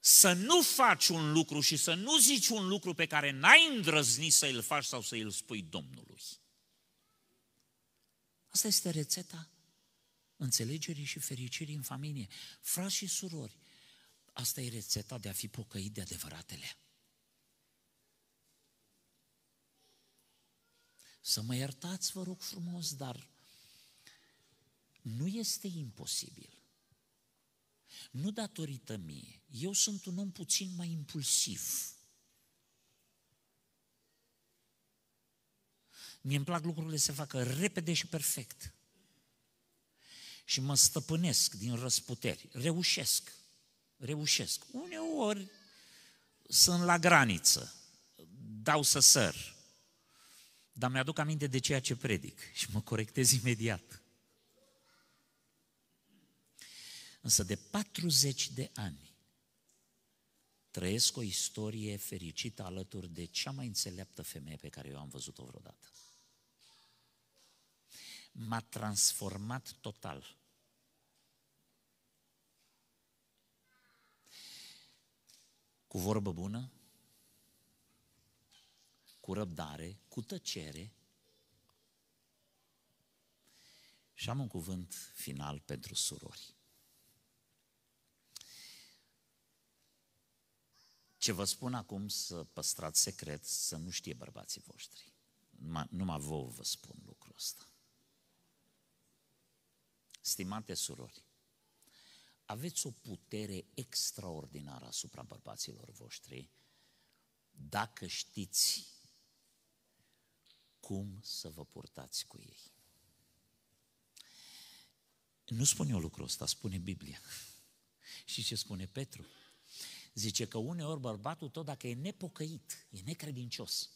să nu faci un lucru și să nu zici un lucru pe care n-ai îndrăznit să îl faci sau să îl spui Domnului. Asta este rețeta înțelegerii și fericirii în familie. Frați și surori, asta e rețeta de a fi pocăit de adevăratele. Să mă iertați, vă rog frumos, dar nu este imposibil. Nu datorită mie. Eu sunt un om puțin mai impulsiv. Mie îmi plac lucrurile să facă repede și perfect. Și mă stăpânesc din răsputeri. Reușesc. Reușesc. Uneori sunt la graniță. Dau să săr. Dar mi-aduc aminte de ceea ce predic și mă corectez imediat. Însă de 40 de ani trăiesc o istorie fericită alături de cea mai înțeleaptă femeie pe care eu am văzut-o vreodată. M-a transformat total. Cu vorbă bună, cu răbdare, cu tăcere. Și am un cuvânt final pentru surori. Ce vă spun acum să păstrați secret, să nu știe bărbații voștri. Numai vouă vă spun lucrul ăsta. Stimate surori, aveți o putere extraordinară asupra bărbaților voștri dacă știți cum să vă purtați cu ei. Nu spun eu lucrul ăsta, spune Biblia. Și ce spune Petru? Zice că uneori bărbatul tot dacă e nepocăit, e necredincios,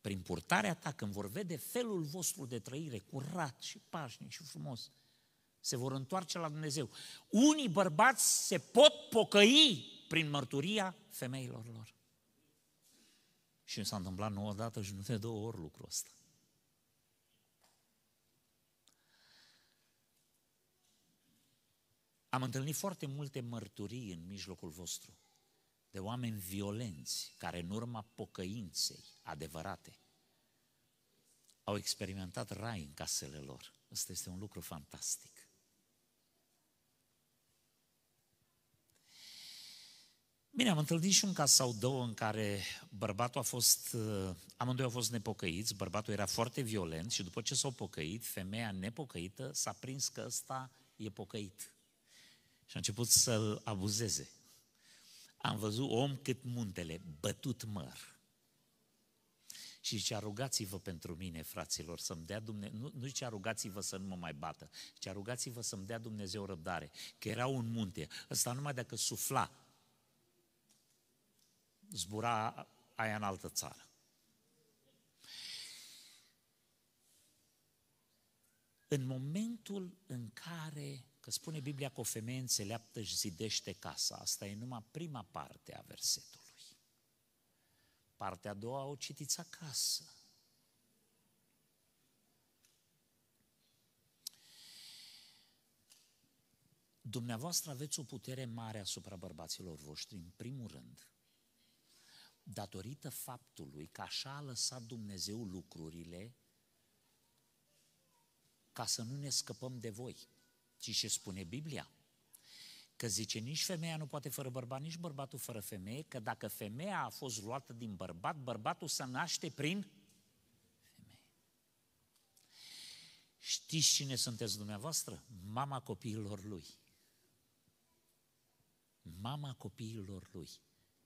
prin purtarea ta, când vor vede felul vostru de trăire curat și pașnic și frumos, se vor întoarce la Dumnezeu. Unii bărbați se pot pocăi prin mărturia femeilor lor. Și mi s-a întâmplat nouă dată și nu de două ori lucrul ăsta. Am întâlnit foarte multe mărturii în mijlocul vostru de oameni violenți care în urma pocăinței adevărate au experimentat rai în casele lor. Ăsta este un lucru fantastic. Bine, am întâlnit și un caz sau două în care bărbatul a fost, uh, amândoi au fost nepocăiți, bărbatul era foarte violent și după ce s-au pocăit, femeia nepocăită s-a prins că ăsta e pocăit. Și a început să-l abuzeze. Am văzut om cât muntele, bătut măr. Și zicea, rugați-vă pentru mine, fraților, să-mi dea Dumnezeu, nu, nu zicea, rugați-vă să nu mă mai bată, zicea, rugați-vă să-mi dea Dumnezeu răbdare, că era un munte, ăsta numai dacă sufla, zbura aia în altă țară. În momentul în care, că spune Biblia că o femeie înțeleaptă și zidește casa, asta e numai prima parte a versetului. Partea a doua o citiți acasă. Dumneavoastră aveți o putere mare asupra bărbaților voștri, în primul rând, datorită faptului că așa a lăsat Dumnezeu lucrurile ca să nu ne scăpăm de voi. Ci ce spune Biblia? Că zice, nici femeia nu poate fără bărbat, nici bărbatul fără femeie, că dacă femeia a fost luată din bărbat, bărbatul se naște prin femeie. Știți cine sunteți dumneavoastră? Mama copiilor lui. Mama copiilor lui.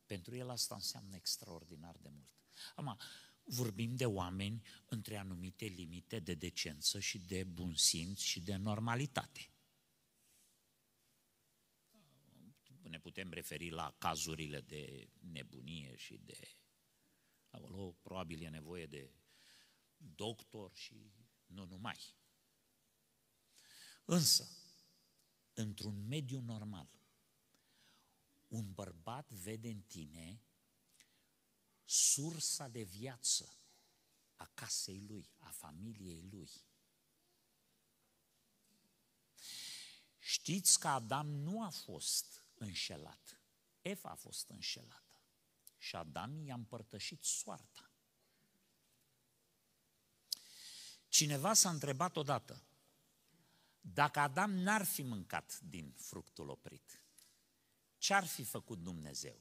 Pentru el asta înseamnă extraordinar de mult. Acum, vorbim de oameni între anumite limite de decență și de bun simț și de normalitate. Ne putem referi la cazurile de nebunie și de... Acolo probabil e nevoie de doctor și nu numai. Însă, într-un mediu normal, un bărbat vede în tine sursa de viață a casei lui, a familiei lui. Știți că Adam nu a fost înșelat. Eva a fost înșelată. Și Adam i-a împărtășit soarta. Cineva s-a întrebat odată, dacă Adam n-ar fi mâncat din fructul oprit, ce ar fi făcut Dumnezeu?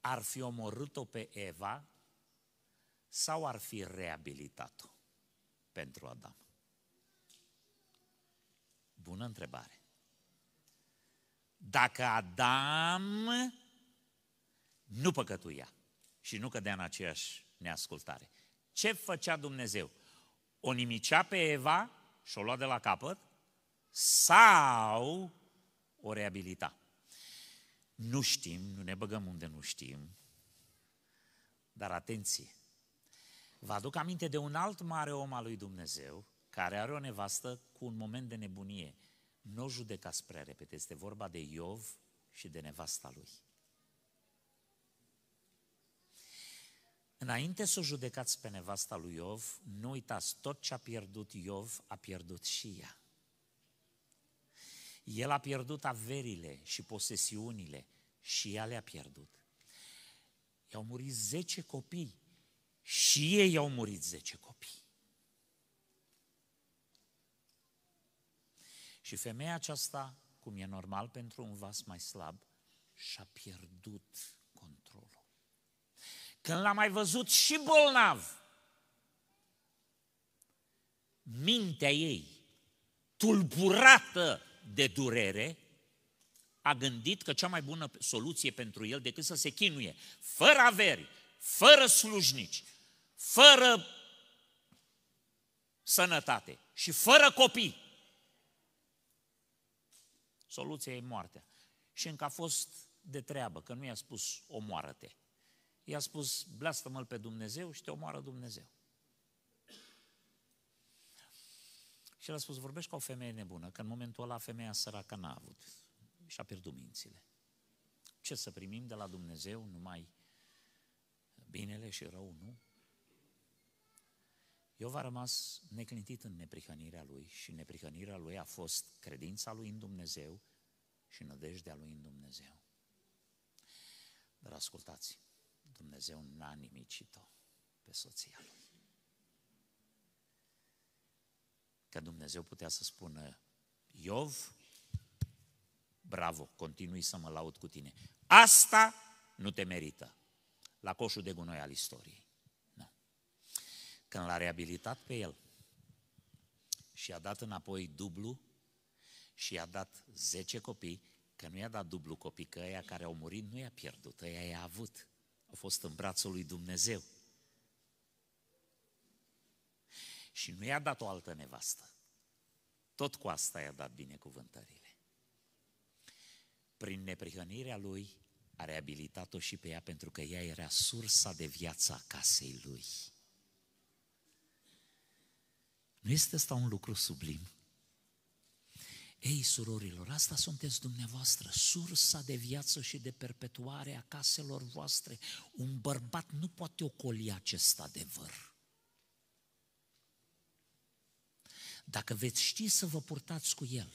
Ar fi omorât-o pe Eva sau ar fi reabilitat-o pentru Adam? Bună întrebare. Dacă Adam nu păcătuia și nu cădea în aceeași neascultare, ce făcea Dumnezeu? O nimicea pe Eva și o lua de la capăt sau o reabilita? Nu știm, nu ne băgăm unde nu știm, dar atenție! Vă aduc aminte de un alt mare om al lui Dumnezeu, care are o nevastă cu un moment de nebunie. Nu o judecați prea repede, este vorba de Iov și de nevasta lui. Înainte să o judecați pe nevasta lui Iov, nu uitați, tot ce a pierdut Iov, a pierdut și ea. El a pierdut averile și posesiunile și ea le-a pierdut. I-au murit zece copii și ei au murit zece copii. Și femeia aceasta, cum e normal pentru un vas mai slab, și-a pierdut controlul. Când l-a mai văzut și bolnav, mintea ei, tulburată de durere, a gândit că cea mai bună soluție pentru el decât să se chinuie, fără averi, fără slujnici, fără sănătate și fără copii. Soluția e moartea. Și încă a fost de treabă, că nu i-a spus omoară-te. I-a spus blastă-mă pe Dumnezeu și te omoară Dumnezeu. Și el a spus, vorbești ca o femeie nebună, că în momentul ăla femeia săracă n-a avut și a pierdut mințile. Ce să primim de la Dumnezeu? Numai binele și rău, nu? Iov a rămas neclintit în neprihănirea lui și neprihănirea lui a fost credința lui în Dumnezeu și nădejdea lui în Dumnezeu. Dar ascultați, Dumnezeu n-a nimicit-o pe soția lui. Că Dumnezeu putea să spună, Iov, bravo, continui să mă laud cu tine. Asta nu te merită la coșul de gunoi al istoriei. Nu. Când l-a reabilitat pe el și a dat înapoi dublu și i-a dat 10 copii, că nu i-a dat dublu copii, că ăia care au murit nu i-a pierdut, ăia i-a avut. Au fost în brațul lui Dumnezeu. Și nu i-a dat o altă nevastă. Tot cu asta i-a dat binecuvântările. Prin neprihănirea lui a reabilitat-o și pe ea pentru că ea era sursa de viață a casei lui. Nu este asta un lucru sublim? Ei, surorilor, asta sunteți dumneavoastră, sursa de viață și de perpetuare a caselor voastre. Un bărbat nu poate ocoli acest adevăr. Dacă veți ști să vă purtați cu el,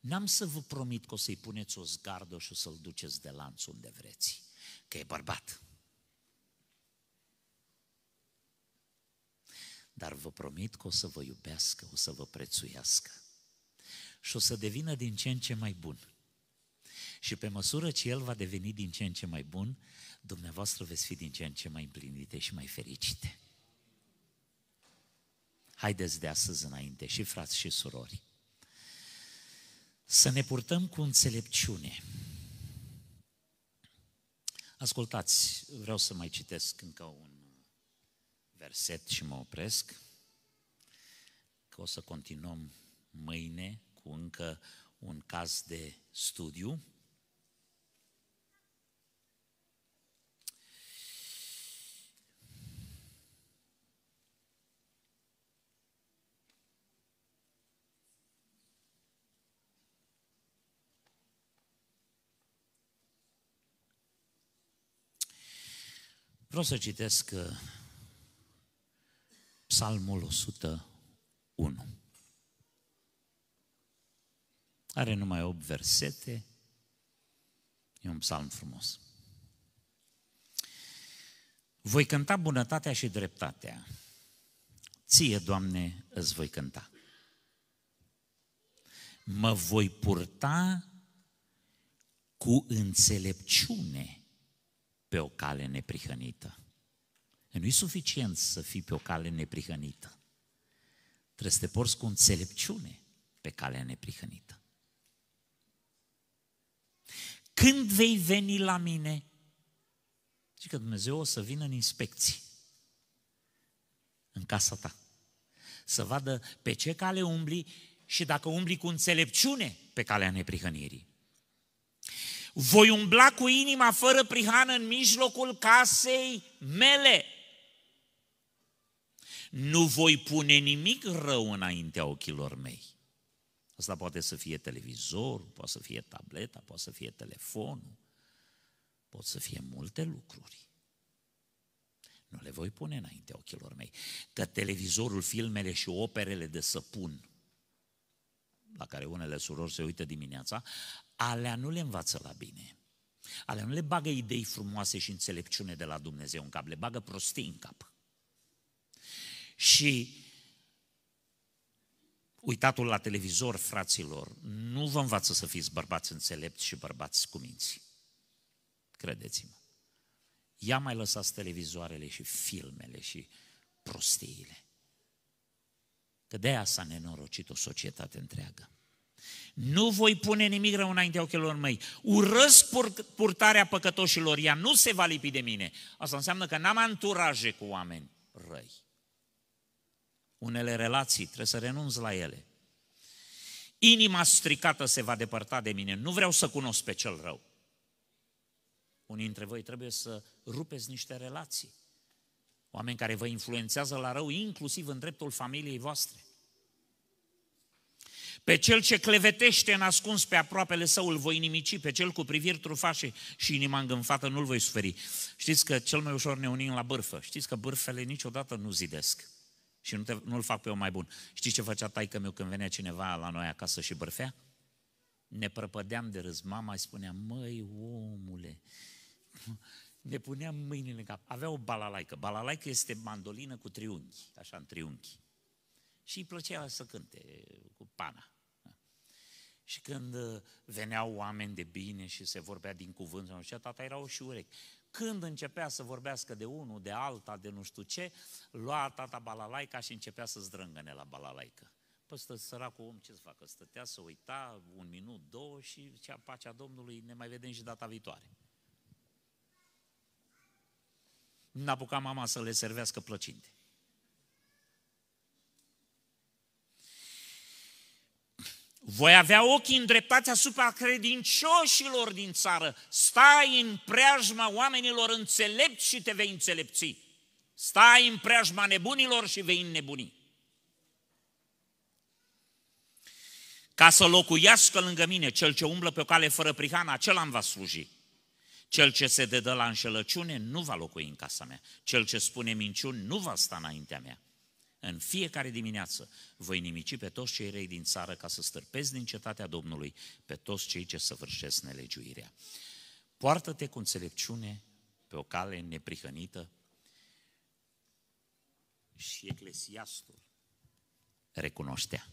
n-am să vă promit că o să-i puneți o zgardă și o să-l duceți de lanț unde vreți, că e bărbat. dar vă promit că o să vă iubească, o să vă prețuiască și o să devină din ce în ce mai bun. Și pe măsură ce El va deveni din ce în ce mai bun, dumneavoastră veți fi din ce în ce mai împlinite și mai fericite. Haideți de astăzi înainte, și frați și surori, să ne purtăm cu înțelepciune. Ascultați, vreau să mai citesc încă un verset și mă opresc, că o să continuăm mâine cu încă un caz de studiu. Vreau să citesc uh, Psalmul 101. Are numai 8 versete, e un psalm frumos. Voi cânta bunătatea și dreptatea. Ție, Doamne, îți voi cânta. Mă voi purta cu înțelepciune pe o cale neprihănită. Nu e suficient să fii pe o cale neprihănită. Trebuie să te porți cu înțelepciune pe calea neprihănită. Când vei veni la mine? Și că Dumnezeu o să vină în inspecții în casa ta. Să vadă pe ce cale umbli și dacă umbli cu înțelepciune pe calea neprihănirii. Voi umbla cu inima fără prihană în mijlocul casei mele nu voi pune nimic rău înaintea ochilor mei. Asta poate să fie televizorul, poate să fie tableta, poate să fie telefonul, pot să fie multe lucruri. Nu le voi pune înaintea ochilor mei. Că televizorul, filmele și operele de săpun, la care unele surori se uită dimineața, alea nu le învață la bine. Alea nu le bagă idei frumoase și înțelepciune de la Dumnezeu în cap, le bagă prostii în cap. Și uitatul la televizor, fraților, nu vă învață să fiți bărbați înțelepți și bărbați cu minți. Credeți-mă. Ia mai lăsați televizoarele și filmele și prostiile. Că de aia s-a nenorocit o societate întreagă. Nu voi pune nimic rău înaintea ochilor mei. Urăsc purtarea păcătoșilor, ea nu se va lipi de mine. Asta înseamnă că n-am anturaje cu oameni răi unele relații, trebuie să renunț la ele. Inima stricată se va depărta de mine, nu vreau să cunosc pe cel rău. Unii dintre voi trebuie să rupeți niște relații. Oameni care vă influențează la rău, inclusiv în dreptul familiei voastre. Pe cel ce clevetește în ascuns pe aproapele său îl voi nimici, pe cel cu priviri trufașe și inima îngânfată nu-l voi suferi. Știți că cel mai ușor ne unim la bârfă. Știți că bârfele niciodată nu zidesc și nu te, nu-l fac pe eu mai bun. Știți ce făcea taică meu când venea cineva la noi acasă și bărfea? Ne prăpădeam de râs. Mama îi spunea, măi, omule, ne puneam mâinile în cap. Avea o balalaică. Balalaică este mandolină cu triunghi, așa în triunghi. Și îi plăcea să cânte cu pana. Și când uh, veneau oameni de bine și se vorbea din cuvânt, și tata era o și urechi. Când începea să vorbească de unul, de alta, de nu știu ce, lua tata balalaica și începea să zdrângăne la balalaică. Păi stă săracul om, ce să facă? Stătea să uita un minut, două și cea pacea Domnului ne mai vedem și data viitoare. N-a apucat mama să le servească plăcinte. Voi avea ochii îndreptați asupra credincioșilor din țară. Stai în preajma oamenilor înțelepți și te vei înțelepți. Stai în preajma nebunilor și vei înnebuni. Ca să locuiască lângă mine cel ce umblă pe o cale fără prihană, acela îmi va sluji. Cel ce se dedă la înșelăciune nu va locui în casa mea. Cel ce spune minciuni nu va sta înaintea mea. În fiecare dimineață voi nimici pe toți cei rei din țară ca să stârpesc din cetatea Domnului pe toți cei ce săvârșesc nelegiuirea. Poartă-te cu înțelepciune pe o cale neprihănită și Eclesiastul recunoștea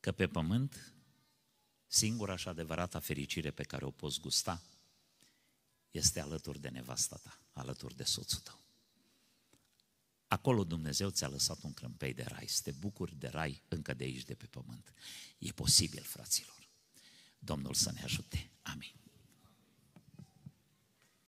că pe pământ singura și adevărata fericire pe care o poți gusta este alături de nevasta ta, alături de soțul tău. Acolo Dumnezeu ți-a lăsat un crâmpei de rai, să te bucuri de rai încă de aici, de pe pământ. E posibil, fraților. Domnul să ne ajute. Amin.